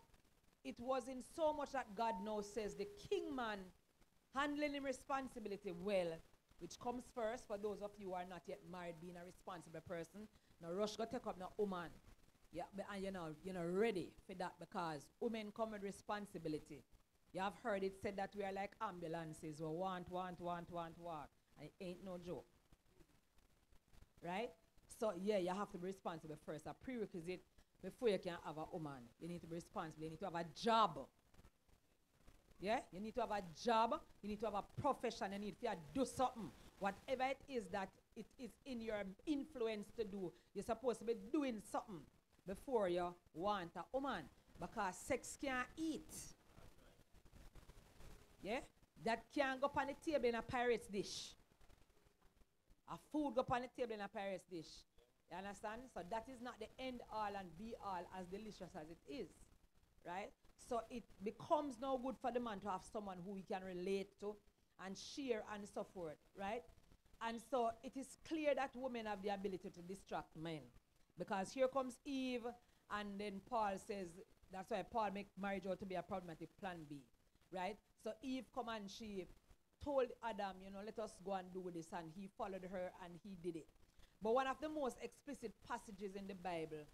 it was in so much that God now says the king man handling his responsibility well, which comes first for those of you who are not yet married, being a responsible person. Now rush go take up now woman. Yeah, and uh, you know, you know, ready for that because women come with responsibility. You have heard it said that we are like ambulances we want, want, want, want, want. And it ain't no joke. Right? So yeah, you have to be responsible first. A prerequisite before you can have a woman. You need to be responsible. You need to have a job. Yeah? You need to have a job. You need to have a profession. You need to do something. Whatever it is that it is in your influence to do, you're supposed to be doing something before you want a woman. Because sex can't eat. Yeah? That can't go on the table in a Pyrex dish. A food go on the table in a Pyrex dish. You understand? So that is not the end all and be all as delicious as it is. Right? So it becomes no good for the man to have someone who he can relate to and share and so forth. Right? And so it is clear that women have the ability to distract men. Because here comes Eve, and then Paul says, that's why Paul make marriage out to be a problematic plan B. Right? So Eve come and she told Adam, you know, let us go and do this, and he followed her and he did it. But one of the most explicit passages in the Bible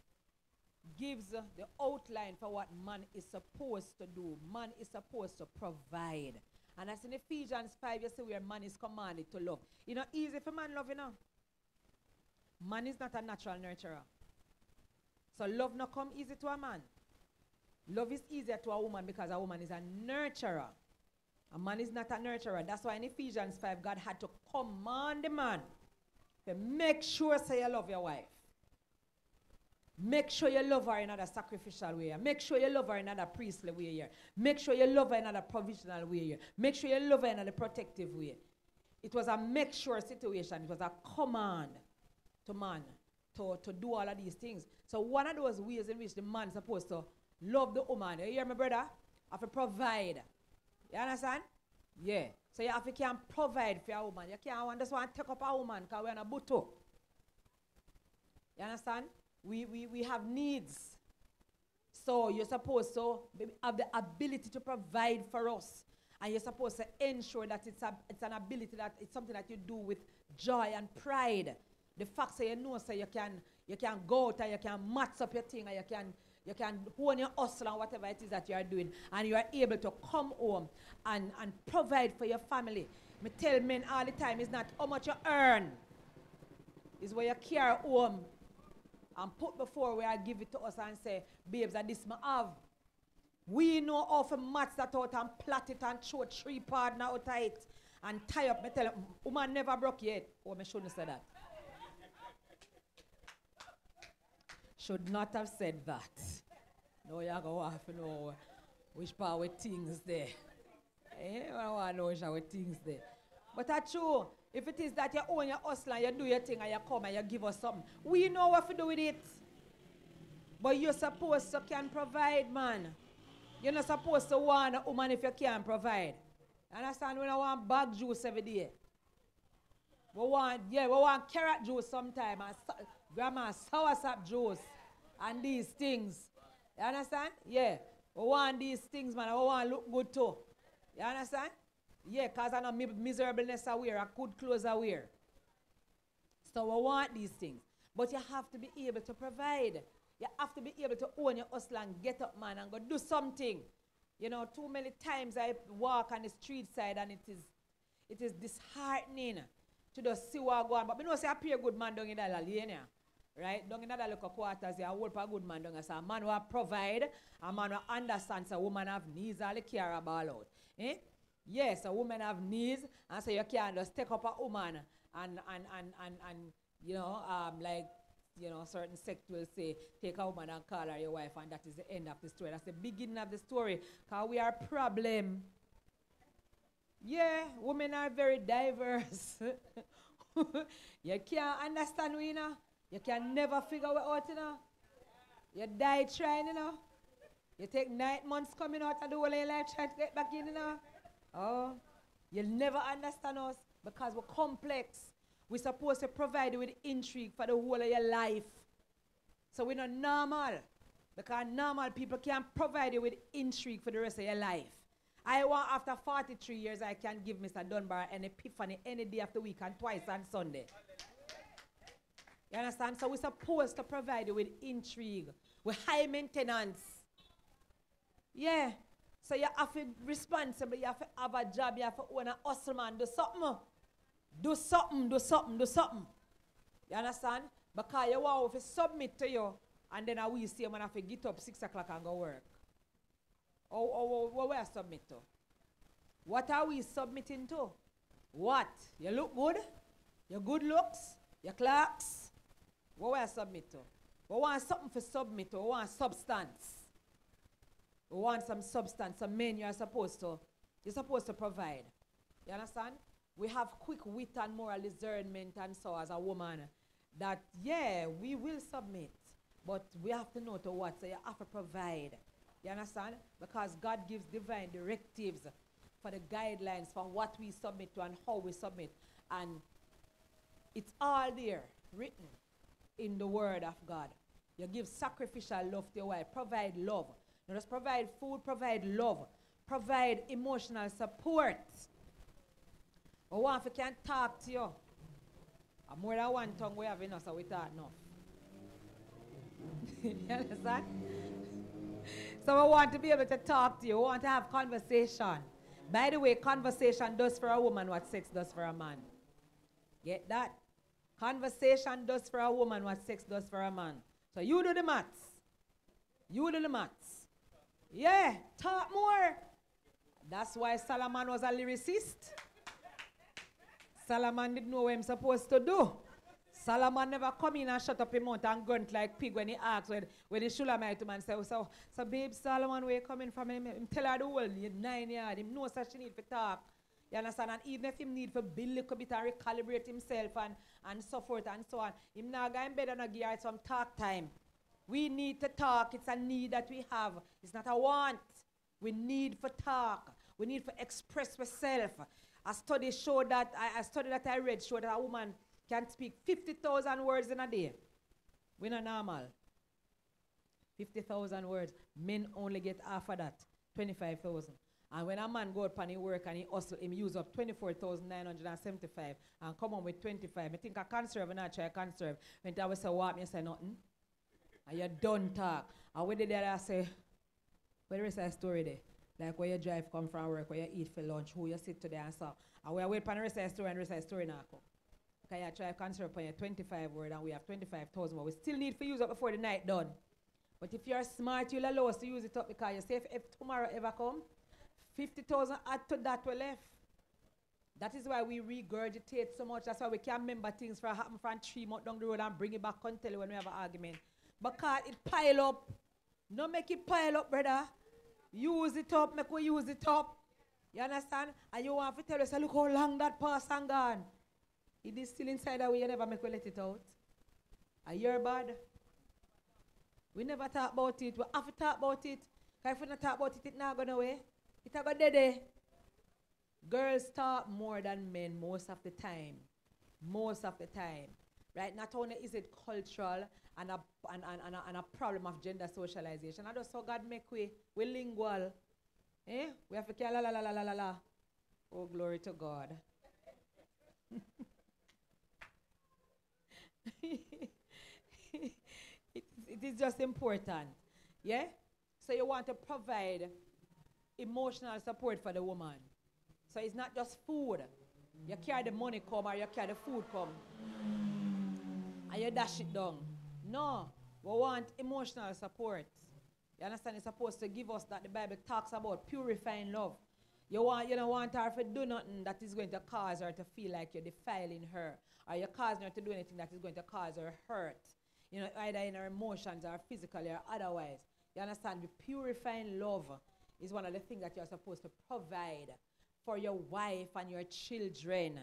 gives uh, the outline for what man is supposed to do. Man is supposed to provide. And as in Ephesians 5, you see where man is commanded to love. You know, easy for man love, you know. Man is not a natural nurturer. So love not come easy to a man. Love is easier to a woman because a woman is a nurturer. A man is not a nurturer. That's why in Ephesians 5, God had to command the man to make sure say you love your wife. Make sure you love her in a sacrificial way. Make sure you love her in a priestly way. Make sure you love her in a provisional way. Make sure you love her in a protective way. It was a make sure situation. It was a command to man to, to do all of these things. So one of those ways in which the man is supposed to love the woman. You hear me, brother? Have to provide. You understand? Yeah. So you have to can provide for a woman. You can't just want to take up a woman because we're in a buto. You understand? We, we, we have needs. So you're supposed to have the ability to provide for us. And you're supposed to ensure that it's, a, it's an ability that it's something that you do with joy and pride. The fact that you know so you can you can go out and you can match up your thing and you can you can hone your hustle and whatever it is that you are doing, and you are able to come home and, and provide for your family. Me tell men all the time, it's not how much you earn, it's what you carry home and put before where I give it to us and say, babes, that this I have. We know to match that out and plait it and throw three partner out of it and tie up. Me tell woman never broke yet. Oh, me shouldn't say that. Should not have said that. No, you go off to know which part with things there. Eh, I want to know which things there. But that's true. If it is that you own your hustle and you do your thing and you come and you give us something, we know what to do with it. But you're supposed to can provide, man. You're not supposed to want a woman if you can't provide. Understand? We don't want bag juice every day. We want, yeah, we want carrot juice sometime and grandma soursop juice and these things. You understand? Yeah. We want these things, man. We want to look good too. You understand? Yeah, because I know miserableness I wear, I could clothes I wear. So we want these things. But you have to be able to provide. You have to be able to own your hustle and get up, man, and go do something. You know, too many times I walk on the street side and it is it is disheartening to just see what go on. But we know say I a good man down in that lane. Right? Down in that local quarters, there are a good man there. So a man will provide, a man will understand, so woman have needs, all care about out. Eh? Yes, a woman have needs, and so you can't just take up a woman and, and, and, and, and you know, um, like you know, certain sect will say, take a woman and call her your wife, and that is the end of the story. That's the beginning of the story. Because we are problem. Yeah, women are very diverse. [LAUGHS] you can't understand we, you know. You can never figure it out, you know. You die trying, you know. You take nine months coming out the whole of your life trying to get back in, you know. Oh, you'll never understand us because we're complex. We're supposed to provide you with intrigue for the whole of your life. So we're not normal. Because normal people can't provide you with intrigue for the rest of your life. I want after 43 years I can give Mr. Dunbar an epiphany any day of the week and twice on Sunday. You understand? So we're supposed to provide you with intrigue, with high maintenance. Yeah. So you have to be responsible, you have to have a job, you have to own a hustle man, do something. Do something, do something, do something. You understand? Because you want to submit to you, and then I will see you when I have to get up 6 o'clock and go work. Or, or, what we are submit to? What are we submitting to? What? You look good? Your good looks? Your clocks? We are submit to? We want something for submit to. We want substance. We want some substance, some men you are supposed to, you're supposed to provide. You understand? We have quick wit and moral discernment and so as a woman that, yeah, we will submit, but we have to know to what. So you have to provide. You understand? Because God gives divine directives for the guidelines for what we submit to and how we submit. And it's all there, written in the Word of God. You give sacrificial love to your wife, provide love. Not just provide food, provide love, provide emotional support. Or one if can talk to you. And more than one tongue we have enough, so we talk enough. [LAUGHS] you understand? So we want to be able to talk to you. We want to have conversation. By the way, conversation does for a woman what sex does for a man. Get that? Conversation does for a woman what sex does for a man. So you do the maths. You do the maths. Yeah, talk more. That's why Solomon was a lyricist. Solomon didn't know what I'm supposed to do. Solomon never come in and shut up his mouth and grunt like pig when he asks when, when the Shulamite man say, so, so babe Solomon, where you coming from? Him, him tell her the whole nine yard. Him know such need for talk. You understand? And even if him need for build a bit and recalibrate himself and, and so forth and so on, him now go in bed and give some talk time. We need to talk. It's a need that we have. It's not a want. We need for talk. We need for express ourselves. A study showed that, I, a study that I read showed that a woman can speak 50,000 words in a day. We're not normal. 50,000 words. Men only get half of that, 25,000. And when a man go out on his work and he hustle, him use up 24,975 and come on with 25. I think I conserve and I try conserve. When I was say what, me say nothing. And you don't talk. And when there, I say, where is that story there? Like where you drive come from work, where you eat for lunch, who you sit today and so. And we wait for the rest of the story and the rest of the story now come. Because you try to conserve upon your 25 word and we have 25,000 more. We still need to use up before the night done. But if you're smart, you'll allow us to use it up because you say if, if tomorrow ever come, 50,000 add to that we left. That is why we regurgitate so much. That's why we can't remember things from happen from three months down the road and bring it back and tell you when we have an argument. Because it pile up. No make it pile up, brother. Use it up, make we use it up. You understand? And you want to tell us, look how long that and gone. It is still inside that you never make we let it out. A year bad. We never talk about it. We have to talk about it. Because if we not talk about it, it not going away. It not go dead. Girls talk more than men most of the time. Most of the time. Right? Not only is it cultural and a, and, and, and, a, and a problem of gender socialization. I just saw God make we, we lingual. Eh? We have to la la la la la la la. Oh, glory to God. [LAUGHS] it, it is just important. Yeah? So you want to provide emotional support for the woman. So it's not just food. You carry the money come or you carry the food come. And you dash it down. No. We want emotional support. You understand? It's supposed to give us that the Bible talks about purifying love. You want you don't want her to do nothing that is going to cause her to feel like you're defiling her or you're causing her to do anything that is going to cause her hurt. you know, either in her emotions or physically or otherwise. You understand? The purifying love is one of the things that you're supposed to provide for your wife and your children.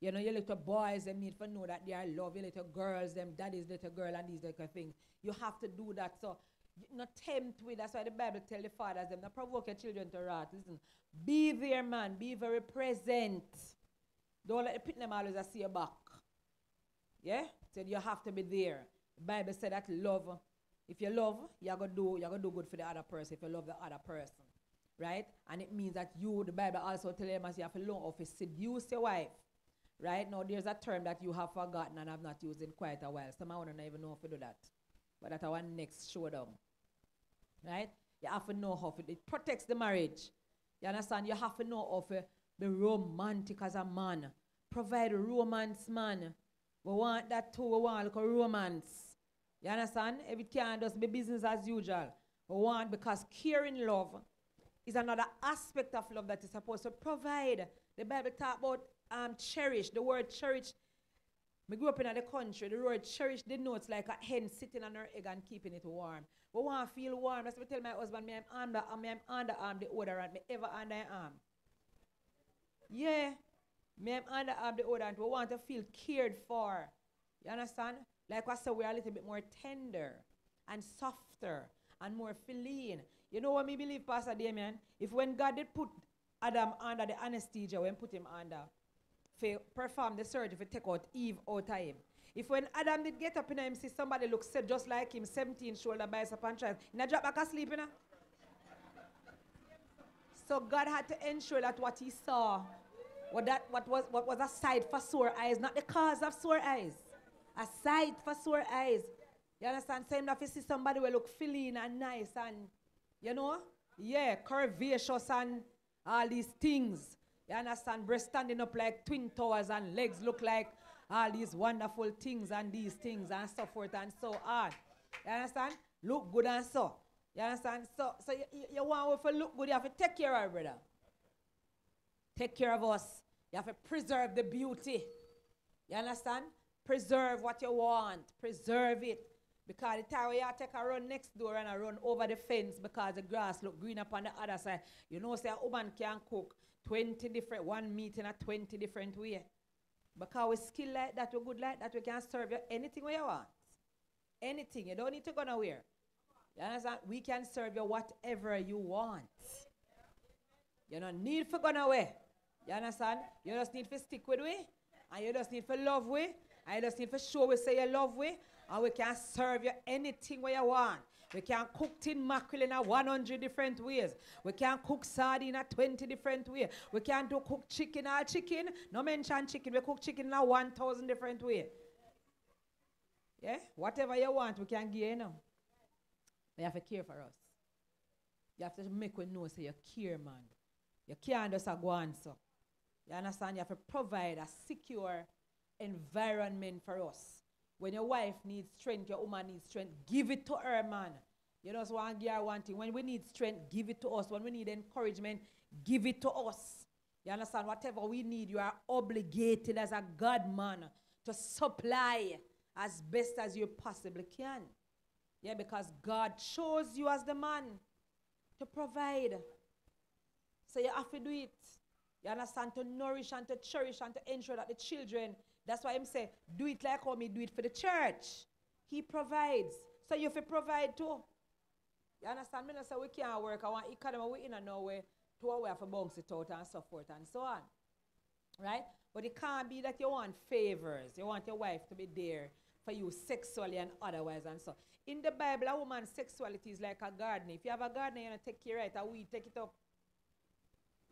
You know, your little boys, they need to know that they are loved. Your little girls, them daddy's little girl, and these little things. You have to do that. So, not tempt with. That's why the Bible tell the fathers them, not provoke your children to wrath. Listen, be there, man. Be very present. Don't let the pit them always see your back. Yeah? Said you have to be there. The Bible said that love, if you love, you're gonna do you're gonna do good for the other person if you love the other person. Right? And it means that you, the Bible also tell them as you have to learn how to seduce your wife. Right? Now there's a term that you have forgotten and have not used in quite a while. Some I don't even know how to do that. But that's our next showdown. Right? You have to know how to it protects the marriage. You understand? You have to know how to be romantic as a man. Provide romance, man. We want that too. We want like a romance. You understand? If it can't just be business as usual. We want because caring love is another aspect of love that is supposed to provide. The Bible talk about um, cherish. The word cherish. We grew up in the country. The word cherish denotes like a hen sitting on her egg and keeping it warm. We want to feel warm. That's what I tell my husband, me I'm under, me I'm underarm deodorant, me ever under arm. Yeah. Me I'm underarm deodorant. We want to feel cared for. You understand? Like I said, we're a little bit more tender and softer and more feline. You know what me believe, Pastor Damien? If when God did put Adam under the anesthesia, when put him under, for perform the surgery, to take out Eve out of him. If when Adam did get up in him, see somebody look said just like him, 17 shoulder, bicep, and in a drop back asleep, you? So God had to ensure that what he saw, what, that, what, was, what was a sight for sore eyes, not the cause of sore eyes. A sight for sore eyes. You understand? Same if you see somebody will look feeling and nice and, you know, yeah, curvaceous and all these things. You understand? Breast standing up like twin towers and legs look like all these wonderful things and these things and so forth and so on. You understand? Look good and so. You understand? So, so you, you, want to look good, you have to take care of brother. Take care of us. You have to preserve the beauty. You understand? Preserve what you want. Preserve it. Because the time you take a run next door and a run over the fence because the grass look green up on the other side, you know, say a woman can cook 20 different, one meat in a 20 different way. Because we skill like that, we good like that, we can serve you anything you want. Anything. You don't need to go nowhere. You understand? We can serve you whatever you want. You don't need to go nowhere. You understand? You just need to stick with we, and you just need to love we, and you just need to show we say you love we, and we can serve you anything where you want. We can cook tin mackerel in a 100 different ways. We can cook sardine in a 20 different ways. We can do cook chicken or chicken. No mention chicken. We cook chicken in a 1,000 different ways. Yeah? Whatever you want, we can give you now. You have to care for us. You have to make we know say you care, man. You can't just uh, go on so. You understand? You have to provide a secure environment for us. When your wife needs strength, your woman needs strength, give it to her, man. You know, want one one thing. When we need strength, give it to us. When we need encouragement, give it to us. You understand? Whatever we need, you are obligated as a God man to supply as best as you possibly can. Yeah, because God chose you as the man to provide. So you have to do it. You understand? To nourish and to cherish and to ensure that the children that's why I'm saying, do it like how do it for the church. He provides. So you have to provide too. You understand? Me say we can't work. I want economy we in a no way to a way for bounce it out and so forth and so on. Right? But it can't be that you want favors. You want your wife to be there for you sexually and otherwise and so. In the Bible, a woman's sexuality is like a garden. If you have a garden, you to take care of it. A weed, take it up.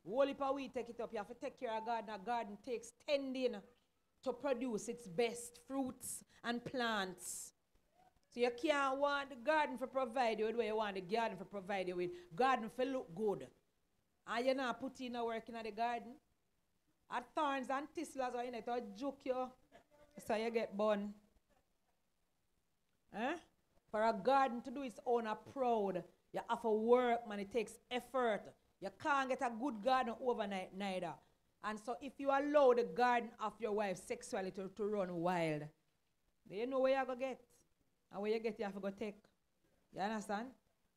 Whole heap weed, take it up. You have to take care of a garden. A garden takes tending to produce its best fruits and plants. So you can't want the garden to provide you with what you want the garden to provide you with. Garden for look good. And you're not putting no work in the garden. At thorns and thistles are in it to joke you. So you get born. Eh? For a garden to do its own a proud, you have to work, man. It takes effort. You can't get a good garden overnight neither. And so if you allow the garden of your wife's sexuality to, to run wild, then you know where you're going to get. And when you get, you have to go take. You understand?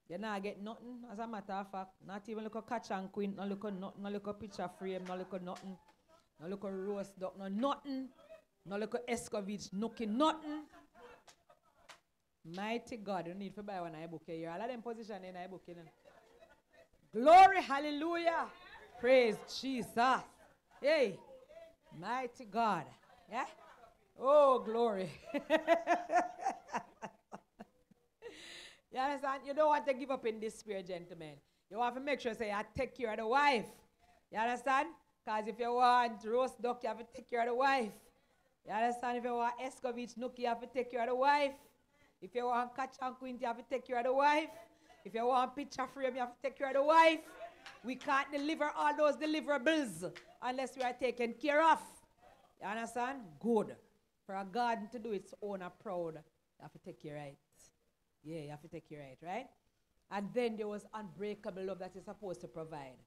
You not get nothing, as a matter of fact. Not even look a catch and queen, no look a nothing, no look a picture frame, no look a nothing, no look a roast duck, no nothing, no look a escovitch, nookie, nothing. Mighty God, you need to buy one I book here. All of them position in I book in. Glory, hallelujah. Praise Jesus. Hey, mighty God. Yeah? Oh, glory. [LAUGHS] you understand? You don't want to give up in this spirit, gentlemen. You want to make sure, say, I take care of the wife. You understand? Because if you want roast duck, you have to take care of the wife. You understand? If you want escovitch nookie, you have to take care of the wife. If you want catch and queen, you have to take care of the wife. If you want picture frame, you have to take care of the wife. We can't deliver all those deliverables unless we are taken care of. You understand? Good. For a garden to do its own a proud, you have to take care right. Yeah, you have to take care right, right? And then there was unbreakable love that is supposed to provide.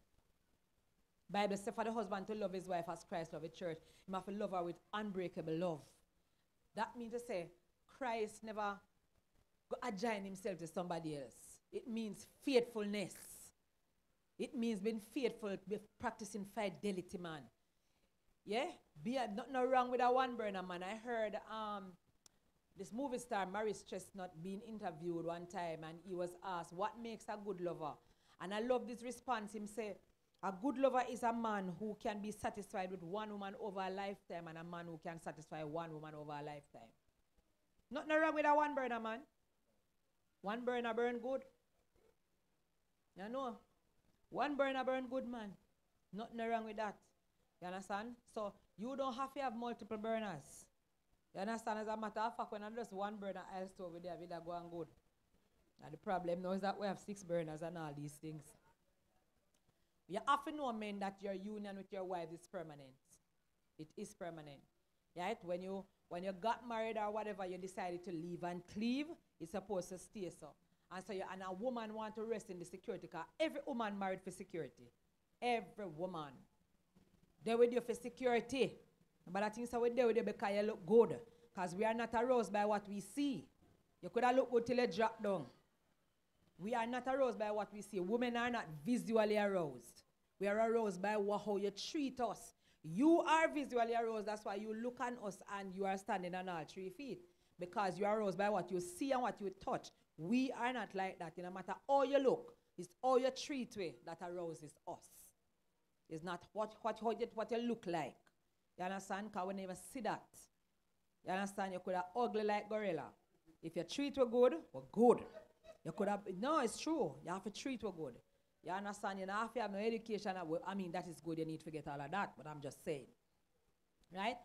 Bible says for the husband to love his wife as Christ loved the church, he must love her with unbreakable love. That means to say, Christ never go adjoin himself to somebody else. It means faithfulness. It means being faithful, practicing fidelity, man. Yeah? Be a, not, no wrong with a one burner, man. I heard um, this movie star, Morris Chestnut, being interviewed one time, and he was asked, What makes a good lover? And I love this response. Him say, A good lover is a man who can be satisfied with one woman over a lifetime, and a man who can satisfy one woman over a lifetime. Not no wrong with a one burner, man. One burner burn good. You know? One burner burn good, man. Nothing wrong with that. You understand? So you don't have to have multiple burners. You understand? As a matter of fact, when I just one burner, I'll store with there, with go and good. And the problem now is that we have six burners and all these things. You have to know, men, that your union with your wife is permanent. It is permanent. Right? When you when you got married or whatever, you decided to leave and cleave, it's supposed to stay so. And so you, and a woman want to rest in the security because every woman married for security. Every woman. They with you for security. But I think so we there with you because you look good. Because we are not aroused by what we see. You could have looked good till you drop down. We are not aroused by what we see. Women are not visually aroused. We are aroused by how you treat us. You are visually aroused. That's why you look on us and you are standing on all three feet. Because you are aroused by what you see and what you touch. We are not like that. No matter how you look, it's all you treat with that arouses us. It's not what, what, what, you, what you look like. You understand? Because we never see that. You understand? You could have ugly like gorilla. If you treat we good, we're good. You could have, no, it's true. You have to treat we good. You understand? You don't have to have no education. I mean, that is good. You need to forget all of that. But I'm just saying. Right?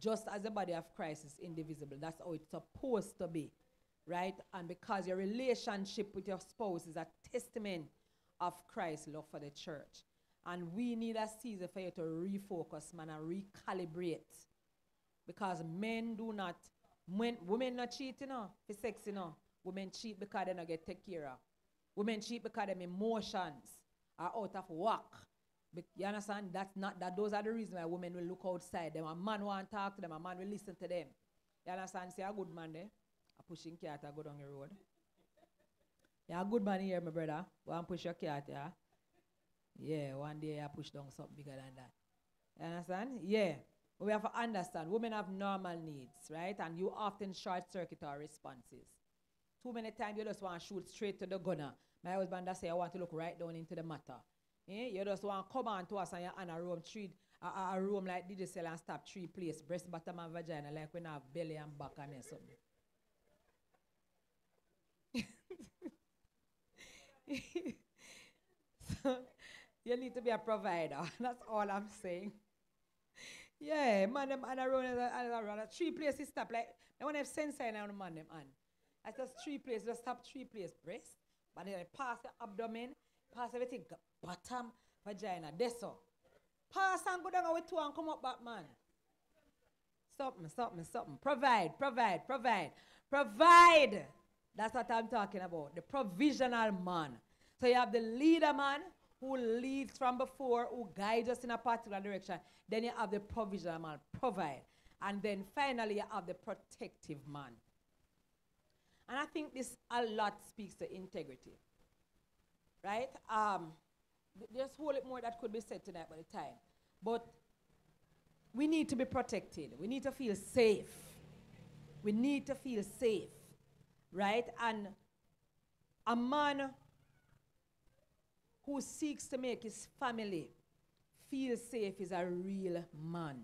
Just as the body of Christ is indivisible. That's how it's supposed to be. Right? And because your relationship with your spouse is a testament of Christ's love for the church. And we need a season for you to refocus, man, and recalibrate. Because men do not, men, women not cheat, you know, for sex, you know. Women cheat because they don't get taken care of. Women cheat because their emotions are out of whack. You understand? That's not that those are the reasons why women will look outside them. A man want to talk to them, a man will listen to them. You understand? See a good man there, a pushing cat a go down the road. Yeah, a good man here, my brother. And push your cat, yeah. Yeah, one day I push down something bigger than that. You understand? Yeah. But we have to understand women have normal needs, right? And you often short circuit our responses. Too many times you just want to shoot straight to the gunner. My husband does say, I want to look right down into the matter. Eh? You just want to come on to us and you're on a room treat a, a, room like DJ Cell and stop three place, breast, bottom, and vagina, like we have belly and back and something. So, [LAUGHS] you need to be a provider. [LAUGHS] That's all I'm saying. Yeah, man, them and around and around. Three places stop. Like, I want to have sense in the man, them on. I just three places, just stop three places. Breast, but then I pass the abdomen, pass everything, bottom, vagina, that's all. Pass and go down with two and come up back, man. Something, something, something. Provide, provide, provide, provide. That's what I'm talking about. The provisional man. So you have the leader man who leads from before, who guides us in a particular direction. Then you have the provisional man, provide. And then finally you have the protective man. And I think this a lot speaks to integrity. Right? Um, there's a whole lot more that could be said tonight by the time. But we need to be protected. We need to feel safe. We need to feel safe. Right? And a man who seeks to make his family feel safe is a real man.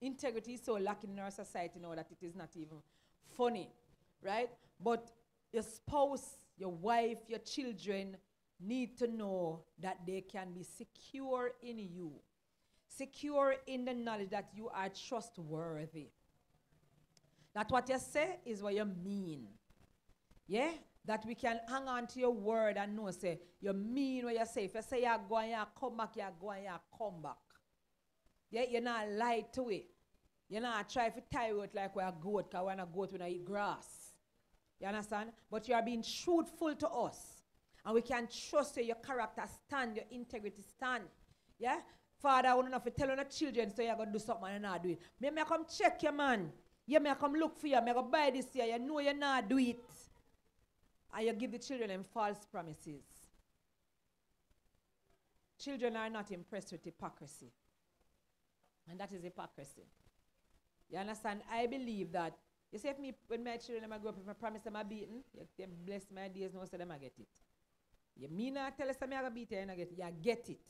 Integrity is so lacking in our society now that it is not even funny, right? But your spouse, your wife, your children need to know that they can be secure in you, secure in the knowledge that you are trustworthy. That what you say is what you mean. Yeah? That we can hang on to your word and know, say, you mean what you say. If you say you're going, you come back, you're going, you come back. Yeah, you're not lie to it. You're not try to tie it like we're a goat, because we're not a goat, we don't eat grass. You understand? But you are being truthful to us. And we can trust you, your character stand, your integrity stand. Yeah? Father, I want to tell your children so you're going to do something and not do it. May I come check you, man. Yeah, may I come look for you. May I go buy this here. You know you're not do it. And you give the children them false promises. Children are not impressed with hypocrisy. And that is hypocrisy. You understand? I believe that. You see, if me, when my children them a grow up, if I promise them a beating, you them bless my days, no, so them I get it. You mean I tell us me I gonna beat you, you get it. You get it.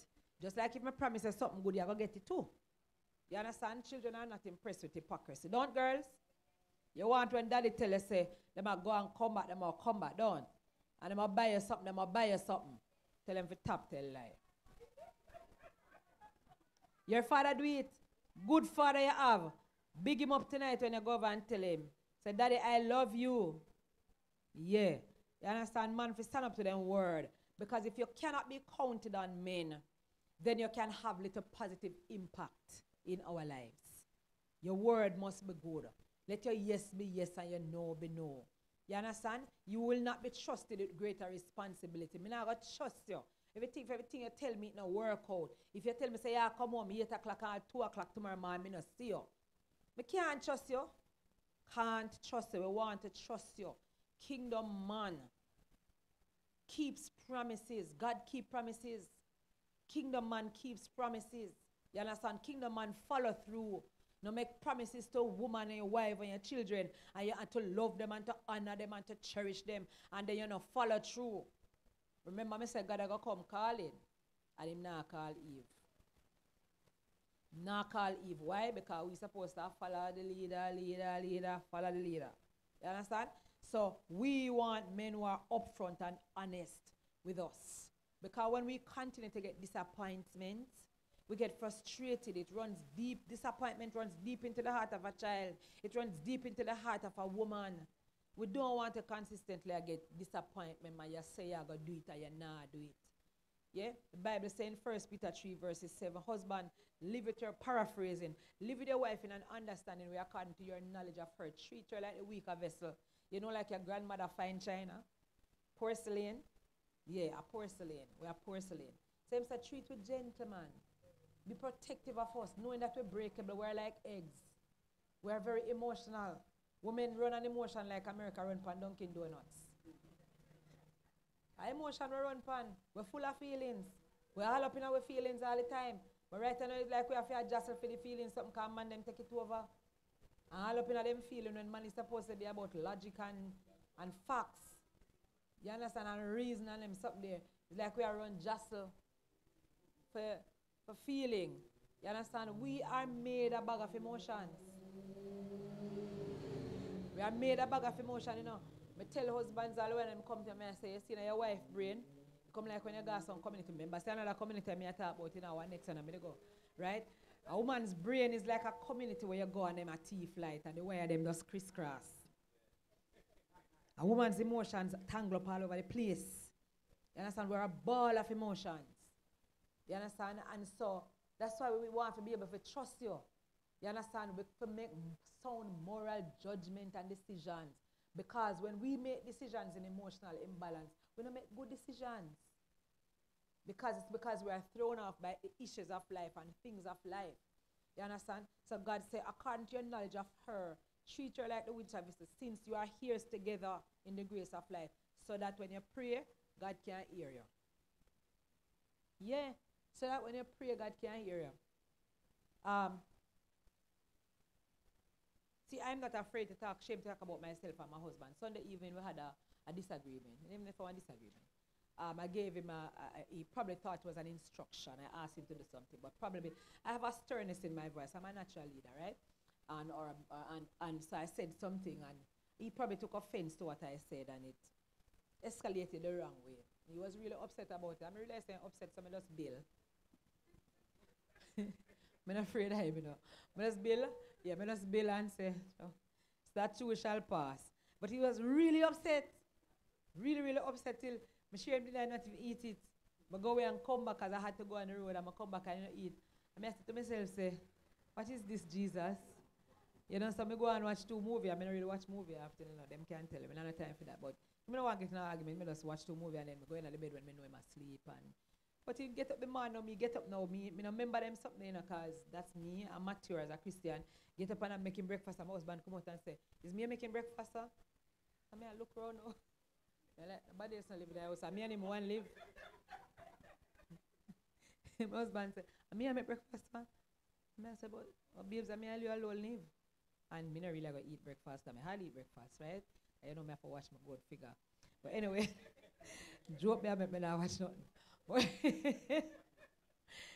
Just like if I promise you something good, you're gonna get it too. You understand? Children are not impressed with hypocrisy. Don't girls? You want when daddy tell you say, them a go and come back, them a come back, don't? And them a buy you something, them a buy you something. Tell them to top tell lie. Your father do it. Good father you have. Big him up tonight when you go over and tell him. Say, Daddy, I love you. Yeah. You understand? Man, you stand up to them word. Because if you cannot be counted on men, then you can have little positive impact in our lives. Your word must be good. Let your yes be yes and your no be no. You understand? You will not be trusted with greater responsibility. Me not gonna trust you. For everything you tell me it no work out. If you tell me say yeah come home 8 o'clock or 2 o'clock tomorrow morning, me no see you. Me can't trust you. Can't trust you. We want to trust you. Kingdom man keeps promises. God keep promises. Kingdom man keeps promises. You understand? Kingdom man follow through. No make promises to woman and your wife and your children, and you have to love them and to honor them and to cherish them, and then you know follow through. Remember, me said God I go come calling, and him not call Eve. Not call Eve. Why? Because we supposed to follow the leader, leader, leader, follow the leader. You understand? So we want men who are upfront and honest with us. Because when we continue to get disappointments, we get frustrated. It runs deep. Disappointment runs deep into the heart of a child. It runs deep into the heart of a woman. We don't want to consistently get disappointment, man. You say you're going to do it or you not do it. Yeah? The Bible saying 1 Peter 3 verses 7, husband, live with your paraphrasing. Live with your wife in an understanding way according to your knowledge of her. Treat her like a weaker vessel. You know, like your grandmother fine china? Porcelain? Yeah, a porcelain. We are porcelain. Same say treat with gentleman. Be protective of us, knowing that we're breakable. We're like eggs. We're very emotional. Women run on emotion like America run pan Dunkin' Donuts. Our emotion we run pan. We're full of feelings. We're all up in our feelings all the time. But right now it's like we have to adjust for the feelings. Something come and them take it over. And all up in them feeling when man is supposed to be about logic and, and facts. You understand? And reason and them something there. It's like we are run jostle for, for feeling. You understand? We are made a bag of emotions. We are made a bag of emotion, you know. Me tell husbands all when them come to me and say, you see now your wife brain, come like when you got some community members. See another community me I talk about, you know, what next and I'm gonna go. Right? A woman's brain is like a community where you go and them a teeth light and the wire them just crisscross. A woman's emotions tangle up all over the place. You understand? We're a ball of emotions. You understand? And so that's why we want to be able to trust you. You understand? We can make sound moral judgment and decisions. Because when we make decisions in emotional imbalance, we don't make good decisions. Because it's because we are thrown off by the issues of life and things of life. You understand? So God said, according to your knowledge of her, treat her like the witch of since you are here together in the grace of life, so that when you pray, God can hear you. Yeah, so that when you pray, God can hear you. Um, see, I'm not afraid to talk, shame to talk about myself and my husband. Sunday evening, we had a, a disagreement, even if I disagreement. Um, I gave him a, a, he probably thought it was an instruction. I asked him to do something, but probably I have a sternness in my voice. I'm a natural leader, right? And, or, uh, and, and so I said something, and he probably took offense to what I said, and it escalated the wrong way. He was really upset about it. I'm really saying upset, so I just bill. [LAUGHS] I'm not afraid of him, you know. I just bill, yeah, I just bill and say, so, that too shall pass. But he was really upset, really, really upset till I share him did I not even eat it. I go away and come back because I had to go on the road and I come back and you know, eat. And I said to myself, say, what is this, Jesus? You know, so I go and watch two movies. I mean, I really watch movie after, you know, them can't tell me. I don't have time for that. But I don't want to get in an argument. I just watch two movies and then I go in the bed when I know I'm asleep. And, but you get up the man now, me get up now, me, me no remember them something, you know, because that's me. I'm mature as a Christian. Get up and I'm making breakfast and my husband come out and say, is me making breakfast, sir? I mean, I look around now. [LAUGHS] nobody else not live in the me and him one live. [LAUGHS] my husband said, me I make breakfast, man. I said, but babes, I mean, I alone live. And me not really going to eat breakfast. I mean, hardly eat breakfast, right? I don't know me have to watch my good figure. But anyway, [LAUGHS] joke me, I make me not watch nothing. [LAUGHS]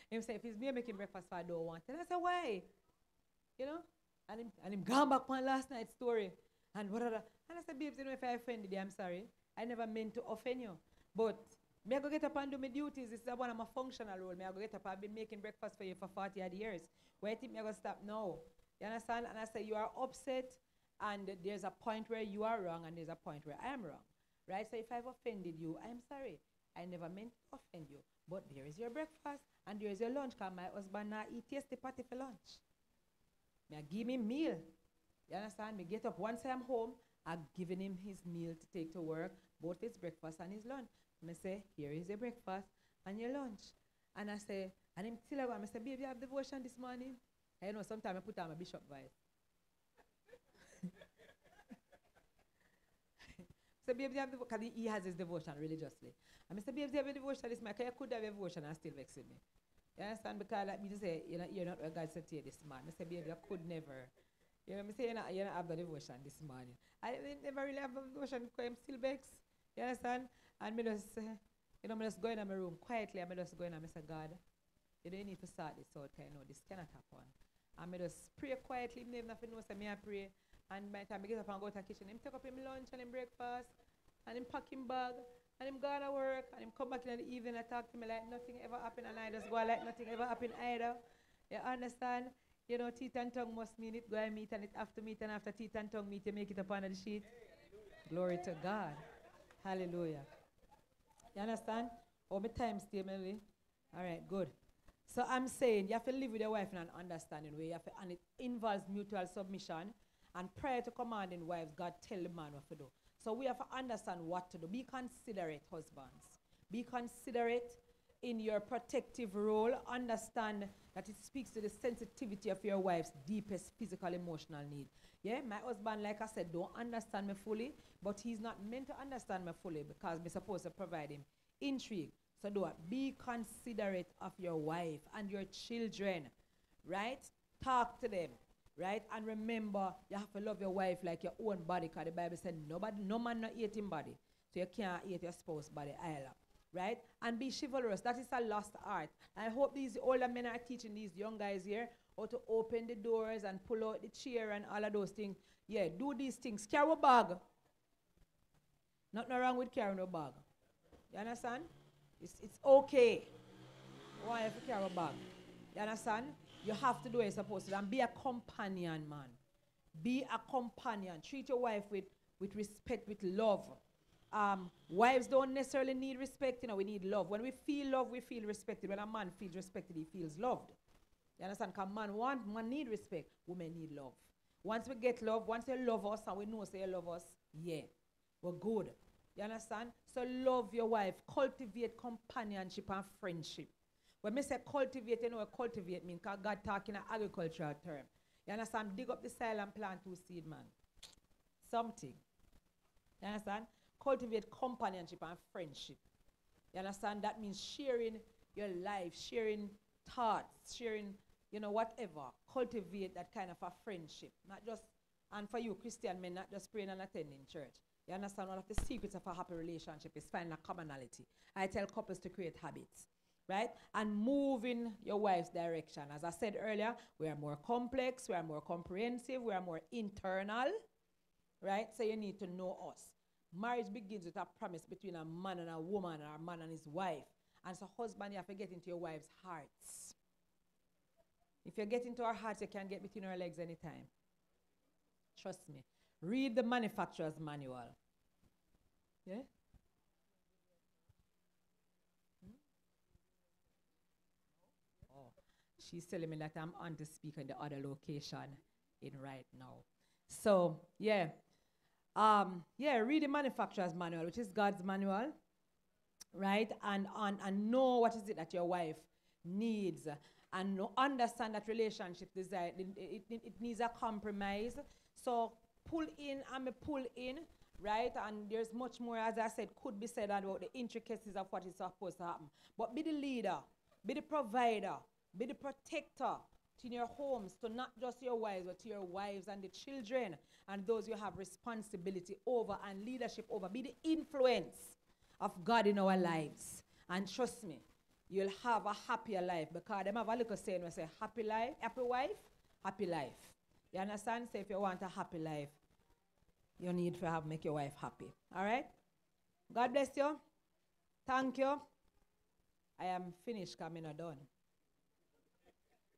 Him say, if it's me making breakfast, for I don't want it. And I said, why? You know? And him, and him gone back on last night's story. And what? And I said, babes, you know, if I offended you, I'm sorry. I never meant to offend you. But me I go get up and do my duties. This is one of my functional role. Me I go get up. I've been making breakfast for you for 40 odd years. Where you think me I go stop now? You understand? And I say you are upset and there's a point where you are wrong and there's a point where I am wrong. Right? So if I've offended you, I'm sorry. I never meant to offend you. But there is your breakfast and there is your lunch because my husband now eat tasty patty for lunch. Me I give him meal. You understand? Me get up once I'm home, I've given him his meal to take to work, both his breakfast and his lunch. I say, here is your breakfast and your lunch. And I say, and him still I say, baby, I have devotion this morning? I know sometimes I put on my bishop voice. You have because he, has his devotion religiously. And say, you have a devotion this morning. I could have a devotion and still vex me. You understand? Because like me to say, you know, you're not what God said to you this morning. Say, baby, I could never. You know, I say, you know, you know, have the devotion this morning. I never really have a devotion because I'm still vex. You understand? And me just, uh, you know, I just go in my room quietly and I just go in and I say, God, you don't need to start this out I know this cannot happen. And I just pray quietly, even if I know, say, me I pray. And by the time I get up and go to the kitchen, him take up him lunch and him breakfast, and him pack him bag, and him go to work, and him come back in the evening and talk to me like nothing ever happened, and I just go like nothing ever happened either. You understand? You know, teeth and tongue must mean it, go and meet, and it after meet, and after teeth and tongue meet, you make it up on the sheet. Glory to God. Hallelujah. You understand? Oh, my time Melly. All right, good. So I'm saying you have to live with your wife in an understanding way, you have to, and it involves mutual submission. And prior to commanding wives, God tell the man what to do. So we have to understand what to do. Be considerate, husbands. Be considerate in your protective role. Understand that it speaks to the sensitivity of your wife's deepest physical, emotional need. Yeah, my husband, like I said, don't understand me fully, but he's not meant to understand me fully because we're supposed to provide him intrigue. So do it. Be considerate of your wife and your children, right? Talk to them right? And remember, you have to love your wife like your own body, because the Bible said nobody, no man not eating body. So you can't eat your spouse body either. Right? And be chivalrous. That is a lost art. I hope these older men are teaching these young guys here how to open the doors and pull out the chair and all of those things. Yeah, do these things. Carry a bag. Nothing wrong with carrying a bag. You understand? It's, it's okay. Why have to carry a bag? You understand? You have to do you're supposed to And be a companion, man. Be a companion. Treat your wife with, with respect, with love. Um, wives don't necessarily need respect, you know, we need love. When we feel love, we feel respected. When a man feels respected, he feels loved. You understand? Because man want, man need respect, women need love. Once we get love, once you love us and we know say you love us, yeah, we're good. You understand? So love your wife, cultivate companionship and friendship. When me say cultivate, you know what cultivate means, because God talking an agricultural term. You understand? Dig up the soil and plant two seed, man. Something. You understand? Cultivate companionship and friendship. You understand? That means sharing your life, sharing thoughts, sharing, you know, whatever. Cultivate that kind of a friendship. Not just, and for you, Christian men, not just praying and attending church. You understand? One of the secrets of a happy relationship is finding a commonality. I tell couples to create habits, right? And move in your wife's direction. As I said earlier, we are more complex, we are more comprehensive, we are more internal, right? So you need to know us. Marriage begins with a promise between a man and a woman, or a man and his wife. And so, husband, you have to get into your wife's hearts. If you get into her heart, you can't get between her legs anytime. Trust me. Read the manufacturer's manual. Yeah? Hmm? Oh, she's telling me that I'm on to speak in the other location in right now. So, yeah. Um, yeah, read the manufacturer's manual, which is God's manual, right? And, and, and know what is it that your wife needs and understand that relationship desire, it, it, it, it needs a compromise. So pull in I'm a pull in, right? And there's much more, as I said, could be said about the intricacies of what is supposed to happen. But be the leader, be the provider, be the protector in your homes, to not just your wives, but to your wives and the children and those you have responsibility over and leadership over. Be the influence of God in our lives. And trust me, you'll have a happier life because them have a little saying we say happy life, happy wife, happy life. You understand? So if you want a happy life, you need to have make your wife happy. All right? God bless you. Thank you. I am finished coming done.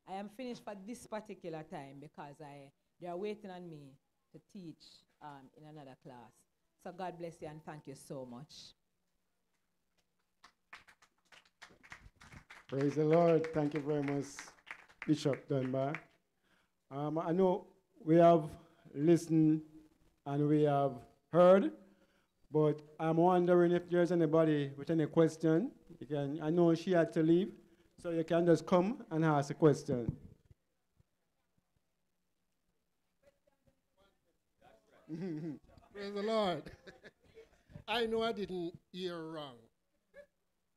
I am finished for this particular time because I they are waiting on me to teach um, in another class. So God bless you and thank you so much. Praise the Lord. Thank you very much, Bishop Dunbar. Um, I know we have listened and we have heard, but I'm wondering if there's anybody with any question. You can, I know she had to leave, so you can just come and ask a question. [LAUGHS] Praise the Lord. [LAUGHS] I know I didn't hear wrong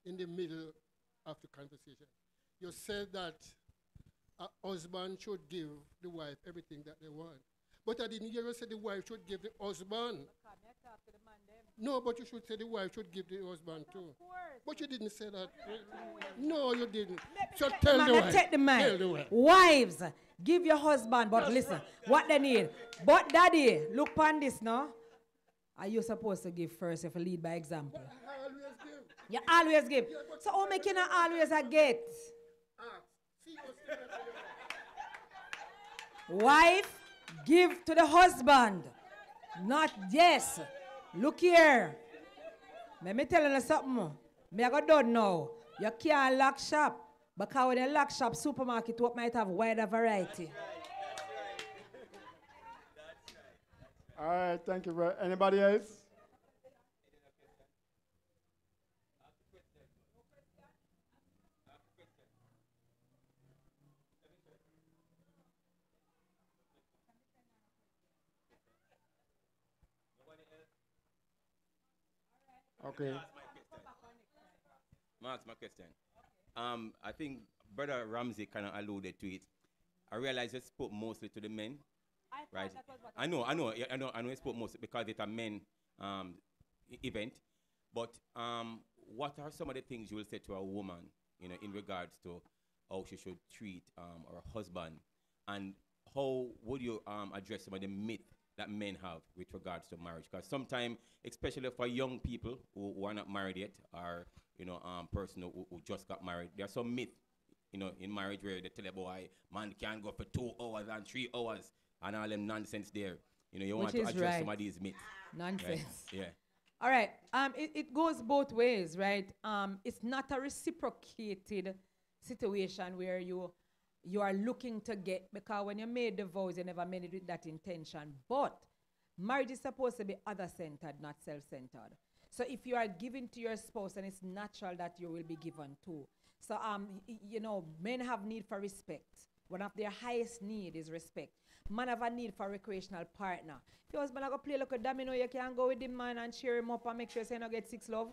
in the middle of the conversation. You said that a husband should give the wife everything that they want. But I didn't hear you say the wife should give the husband. No, but you should say the wife should give the husband too. But you didn't say that. No, you didn't. So tell Man, the wife. take the man. Tell the wife. Wives, give your husband, but listen, what they need. But daddy, look on this now. Are you supposed to give first if you lead by example? I always give. You always give. So how make you not always a get? Ask. See what's the matter. Wife, give to the husband. Not yes. Look here. Let me tell you something. Me I got done now. You can't lock shop. Because when you lock shop, supermarket what might have wider variety. All right, thank you. Very, anybody else? Okay. Mark's my question. Um, I think Brother Ramsey kind of alluded to it. I realize you spoke mostly to the men, right? I know, I know, I know, I know. He spoke mostly because it's a men um, event. But um, what are some of the things you will say to a woman, you know, in regards to how she should treat um, her husband, and how would you um, address some of the myth that men have with regards to marriage? Because sometimes, especially for young people who, who are not married yet, or you know, um, person who, who just got married, there are some myth, you know, in marriage where they tell a boy, man can't go for two hours and three hours, and all them nonsense there. You know, you Which want to address right. some of these myths. [SIGHS] right? Nonsense. Yeah. All right. Um, it, it goes both ways, right? Um, it's not a reciprocated situation where you you are looking to get because when you made the vows, you never made it with that intention. But marriage is supposed to be other centered, not self centered. So if you are giving to your spouse, then it's natural that you will be given to. So um, you know, men have need for respect. One of their highest need is respect. Man have a need for recreational partner. If your husband go play like a domino, you can go with him man and cheer him up and make sure you not get six love.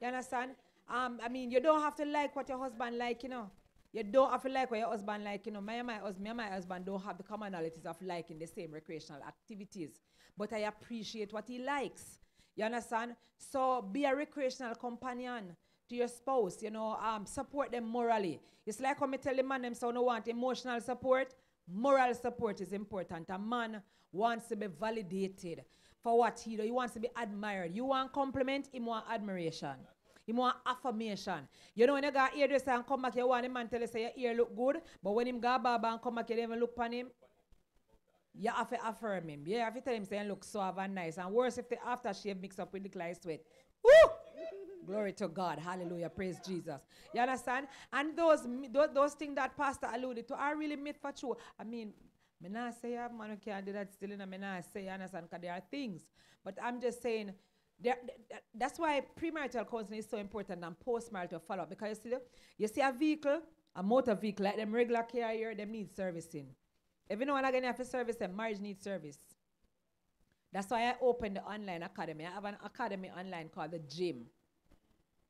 you understand? Um, I mean, you don't have to like what your husband like, you know. You don't have to like what your husband like, you know. My, my, hus- me and my husband don't have the commonalities of liking the same recreational activities. But I appreciate what he likes. You understand? So be a recreational companion to your spouse, you know, um, support them morally. It's like when I tell the man them so no want emotional support, moral support is important. A man wants to be validated for what he do. He wants to be admired. You want compliment, he want admiration. He want affirmation. You know when you got hairdresser and come back, you want him man tell you say your ear look good, but when him go barber and come back, you even look upon him. You have to affirm him. You have to tell him saying look suave and nice. And worse if the aftershave mix up with the clay sweat. Woo! Glory to God. Hallelujah. Praise Jesus. You understand? And those those, those things that Pastor alluded to are really myth for true. I mean, me not say a man who can't do that still, and me not say, you understand, because there are things. But I'm just saying, there, th- th- that's why premarital counseling is so important and postmarital follow-up. Because you see, you see a vehicle, a motor vehicle, like them regular carrier, them need servicing. Every now and again, you have to service them. Marriage needs service. That's why I opened the online academy. I have an academy online called the Gym.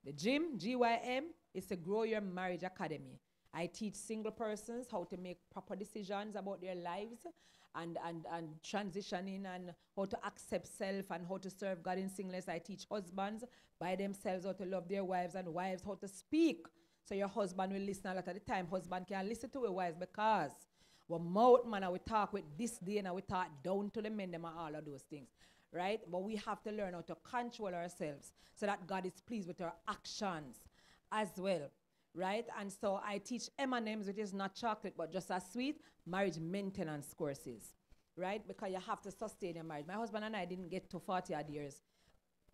The Gym, G-Y-M, is to grow your marriage academy. I teach single persons how to make proper decisions about their lives and, and, and transitioning and how to accept self and how to serve God in singleness. I teach husbands by themselves how to love their wives and wives how to speak. So your husband will listen a lot of the time. Husband can listen to a wives because we mouth man and we talk with this day and we talk down to the men them and all of those things. Right? But we have to learn how to control ourselves so that God is pleased with our actions as well. Right? And so I teach M&M's, which is not chocolate, but just as sweet, marriage maintenance courses. Right? Because you have to sustain your marriage. My husband and I didn't get to 40 odd years.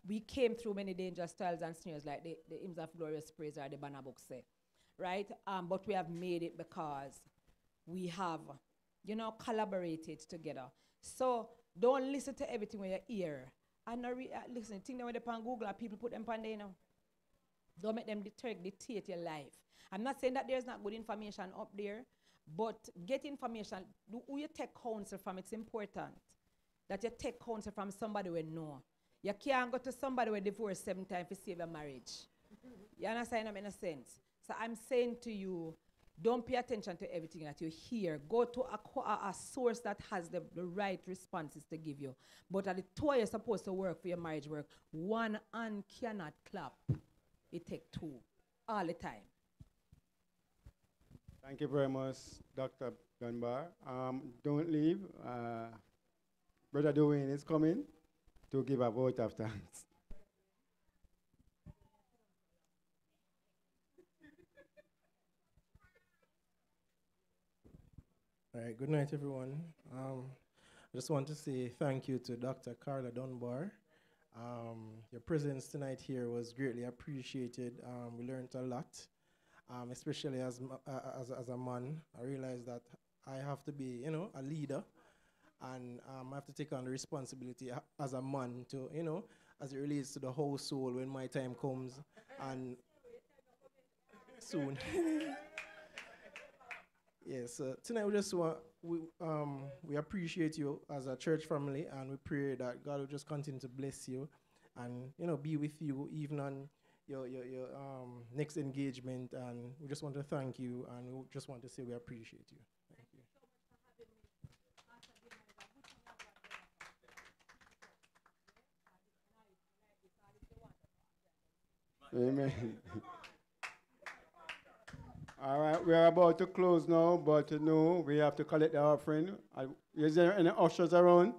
We came through many dangerous trials and snares, like the, the hymns of glorious praise or the banner say. Right? Um, but we have made it because we have, you know, collaborated together. So don't listen to everything when you hear. And uh, listen, think that when they're on Google, people put them on there, you know. Don't make them deter- dictate your life. I'm not saying that there's not good information up there, but get information. Do- Who you take counsel from, it's important that you take counsel from somebody we know. You can't go to somebody who divorced seven times to save your marriage. You understand them in a sense? So I'm saying to you, don't pay attention to everything that you hear. Go to a, a, a source that has the, the right responses to give you. But at the two you're supposed to work for your marriage work, one hand cannot clap. It take two all the time. Thank you very much, Dr. Dunbar. Um, don't leave. Uh, Brother Dwayne is coming to give a vote of thanks. All right, good night, everyone. Um, I just want to say thank you to Dr. Carla Dunbar. Um, your presence tonight here was greatly appreciated. Um, we learned a lot, um, especially as, uh, as, as a man. I realized that I have to be, you know, a leader, and um, I have to take on the responsibility as a man to, you know, as it relates to the household when my time comes, and soon. [LAUGHS] Yes, tonight we just want we um we appreciate you as a church family, and we pray that God will just continue to bless you, and you know be with you even on your your, your um next engagement. And we just want to thank you, and we just want to say we appreciate you. Thank you. Amen. [LAUGHS] All right, we are about to close now, but uh, no, we have to collect the offering. Is there any ushers around?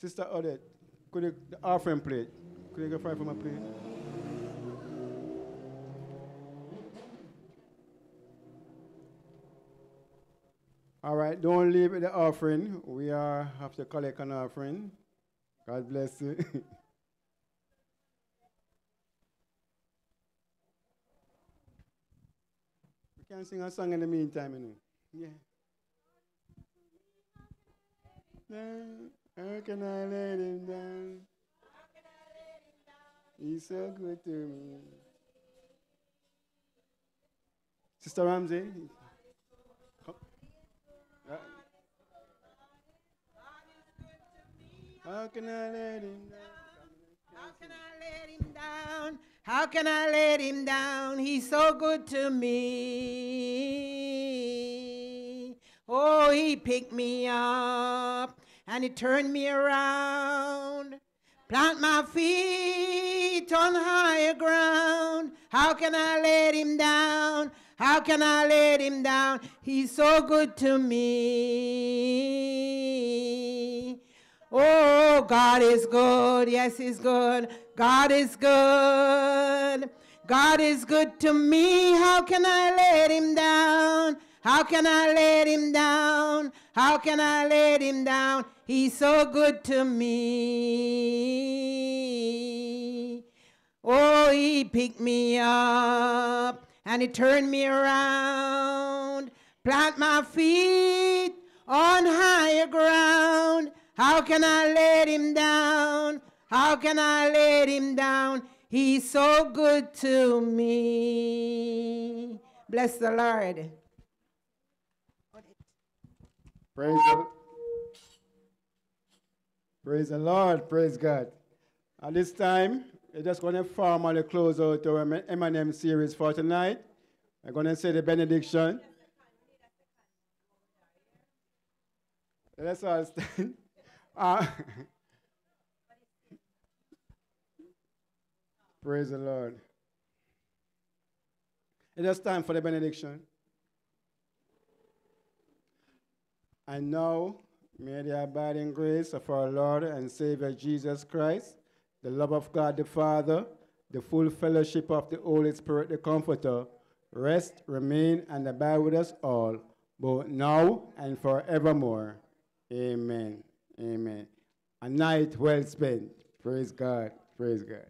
Sister Odette, could you, the offering plate, could you go find for my plate? All right, don't leave the offering. We are have to collect an offering. God bless you. [LAUGHS] can sing a song in the meantime, you know. Yeah. How can I let him down? He's so good to me. Sister Ramsey. How can I let him down? How can I let him down? How can I let him down? He's so good to me. Oh, he picked me up and he turned me around. Plant my feet on higher ground. How can I let him down? How can I let him down? He's so good to me. Oh, God is good. Yes, He's good. God is good. God is good to me. How can I let Him down? How can I let Him down? How can I let Him down? He's so good to me. Oh, He picked me up and He turned me around. Plant my feet on higher ground. How can I let him down? How can I let him down? He's so good to me. Bless the Lord. Praise the, praise the Lord. Praise God. At this time, we're just going to formally close out our M&M series for tonight. I'm going to say the benediction. Let's all stand. Uh, [LAUGHS] praise the Lord. It is time for the benediction. And now, may the abiding grace of our Lord and Savior Jesus Christ, the love of God the Father, the full fellowship of the Holy Spirit, the Comforter, rest, remain, and abide with us all, both now and forevermore. Amen. Amen. A night well spent. Praise God. Praise God.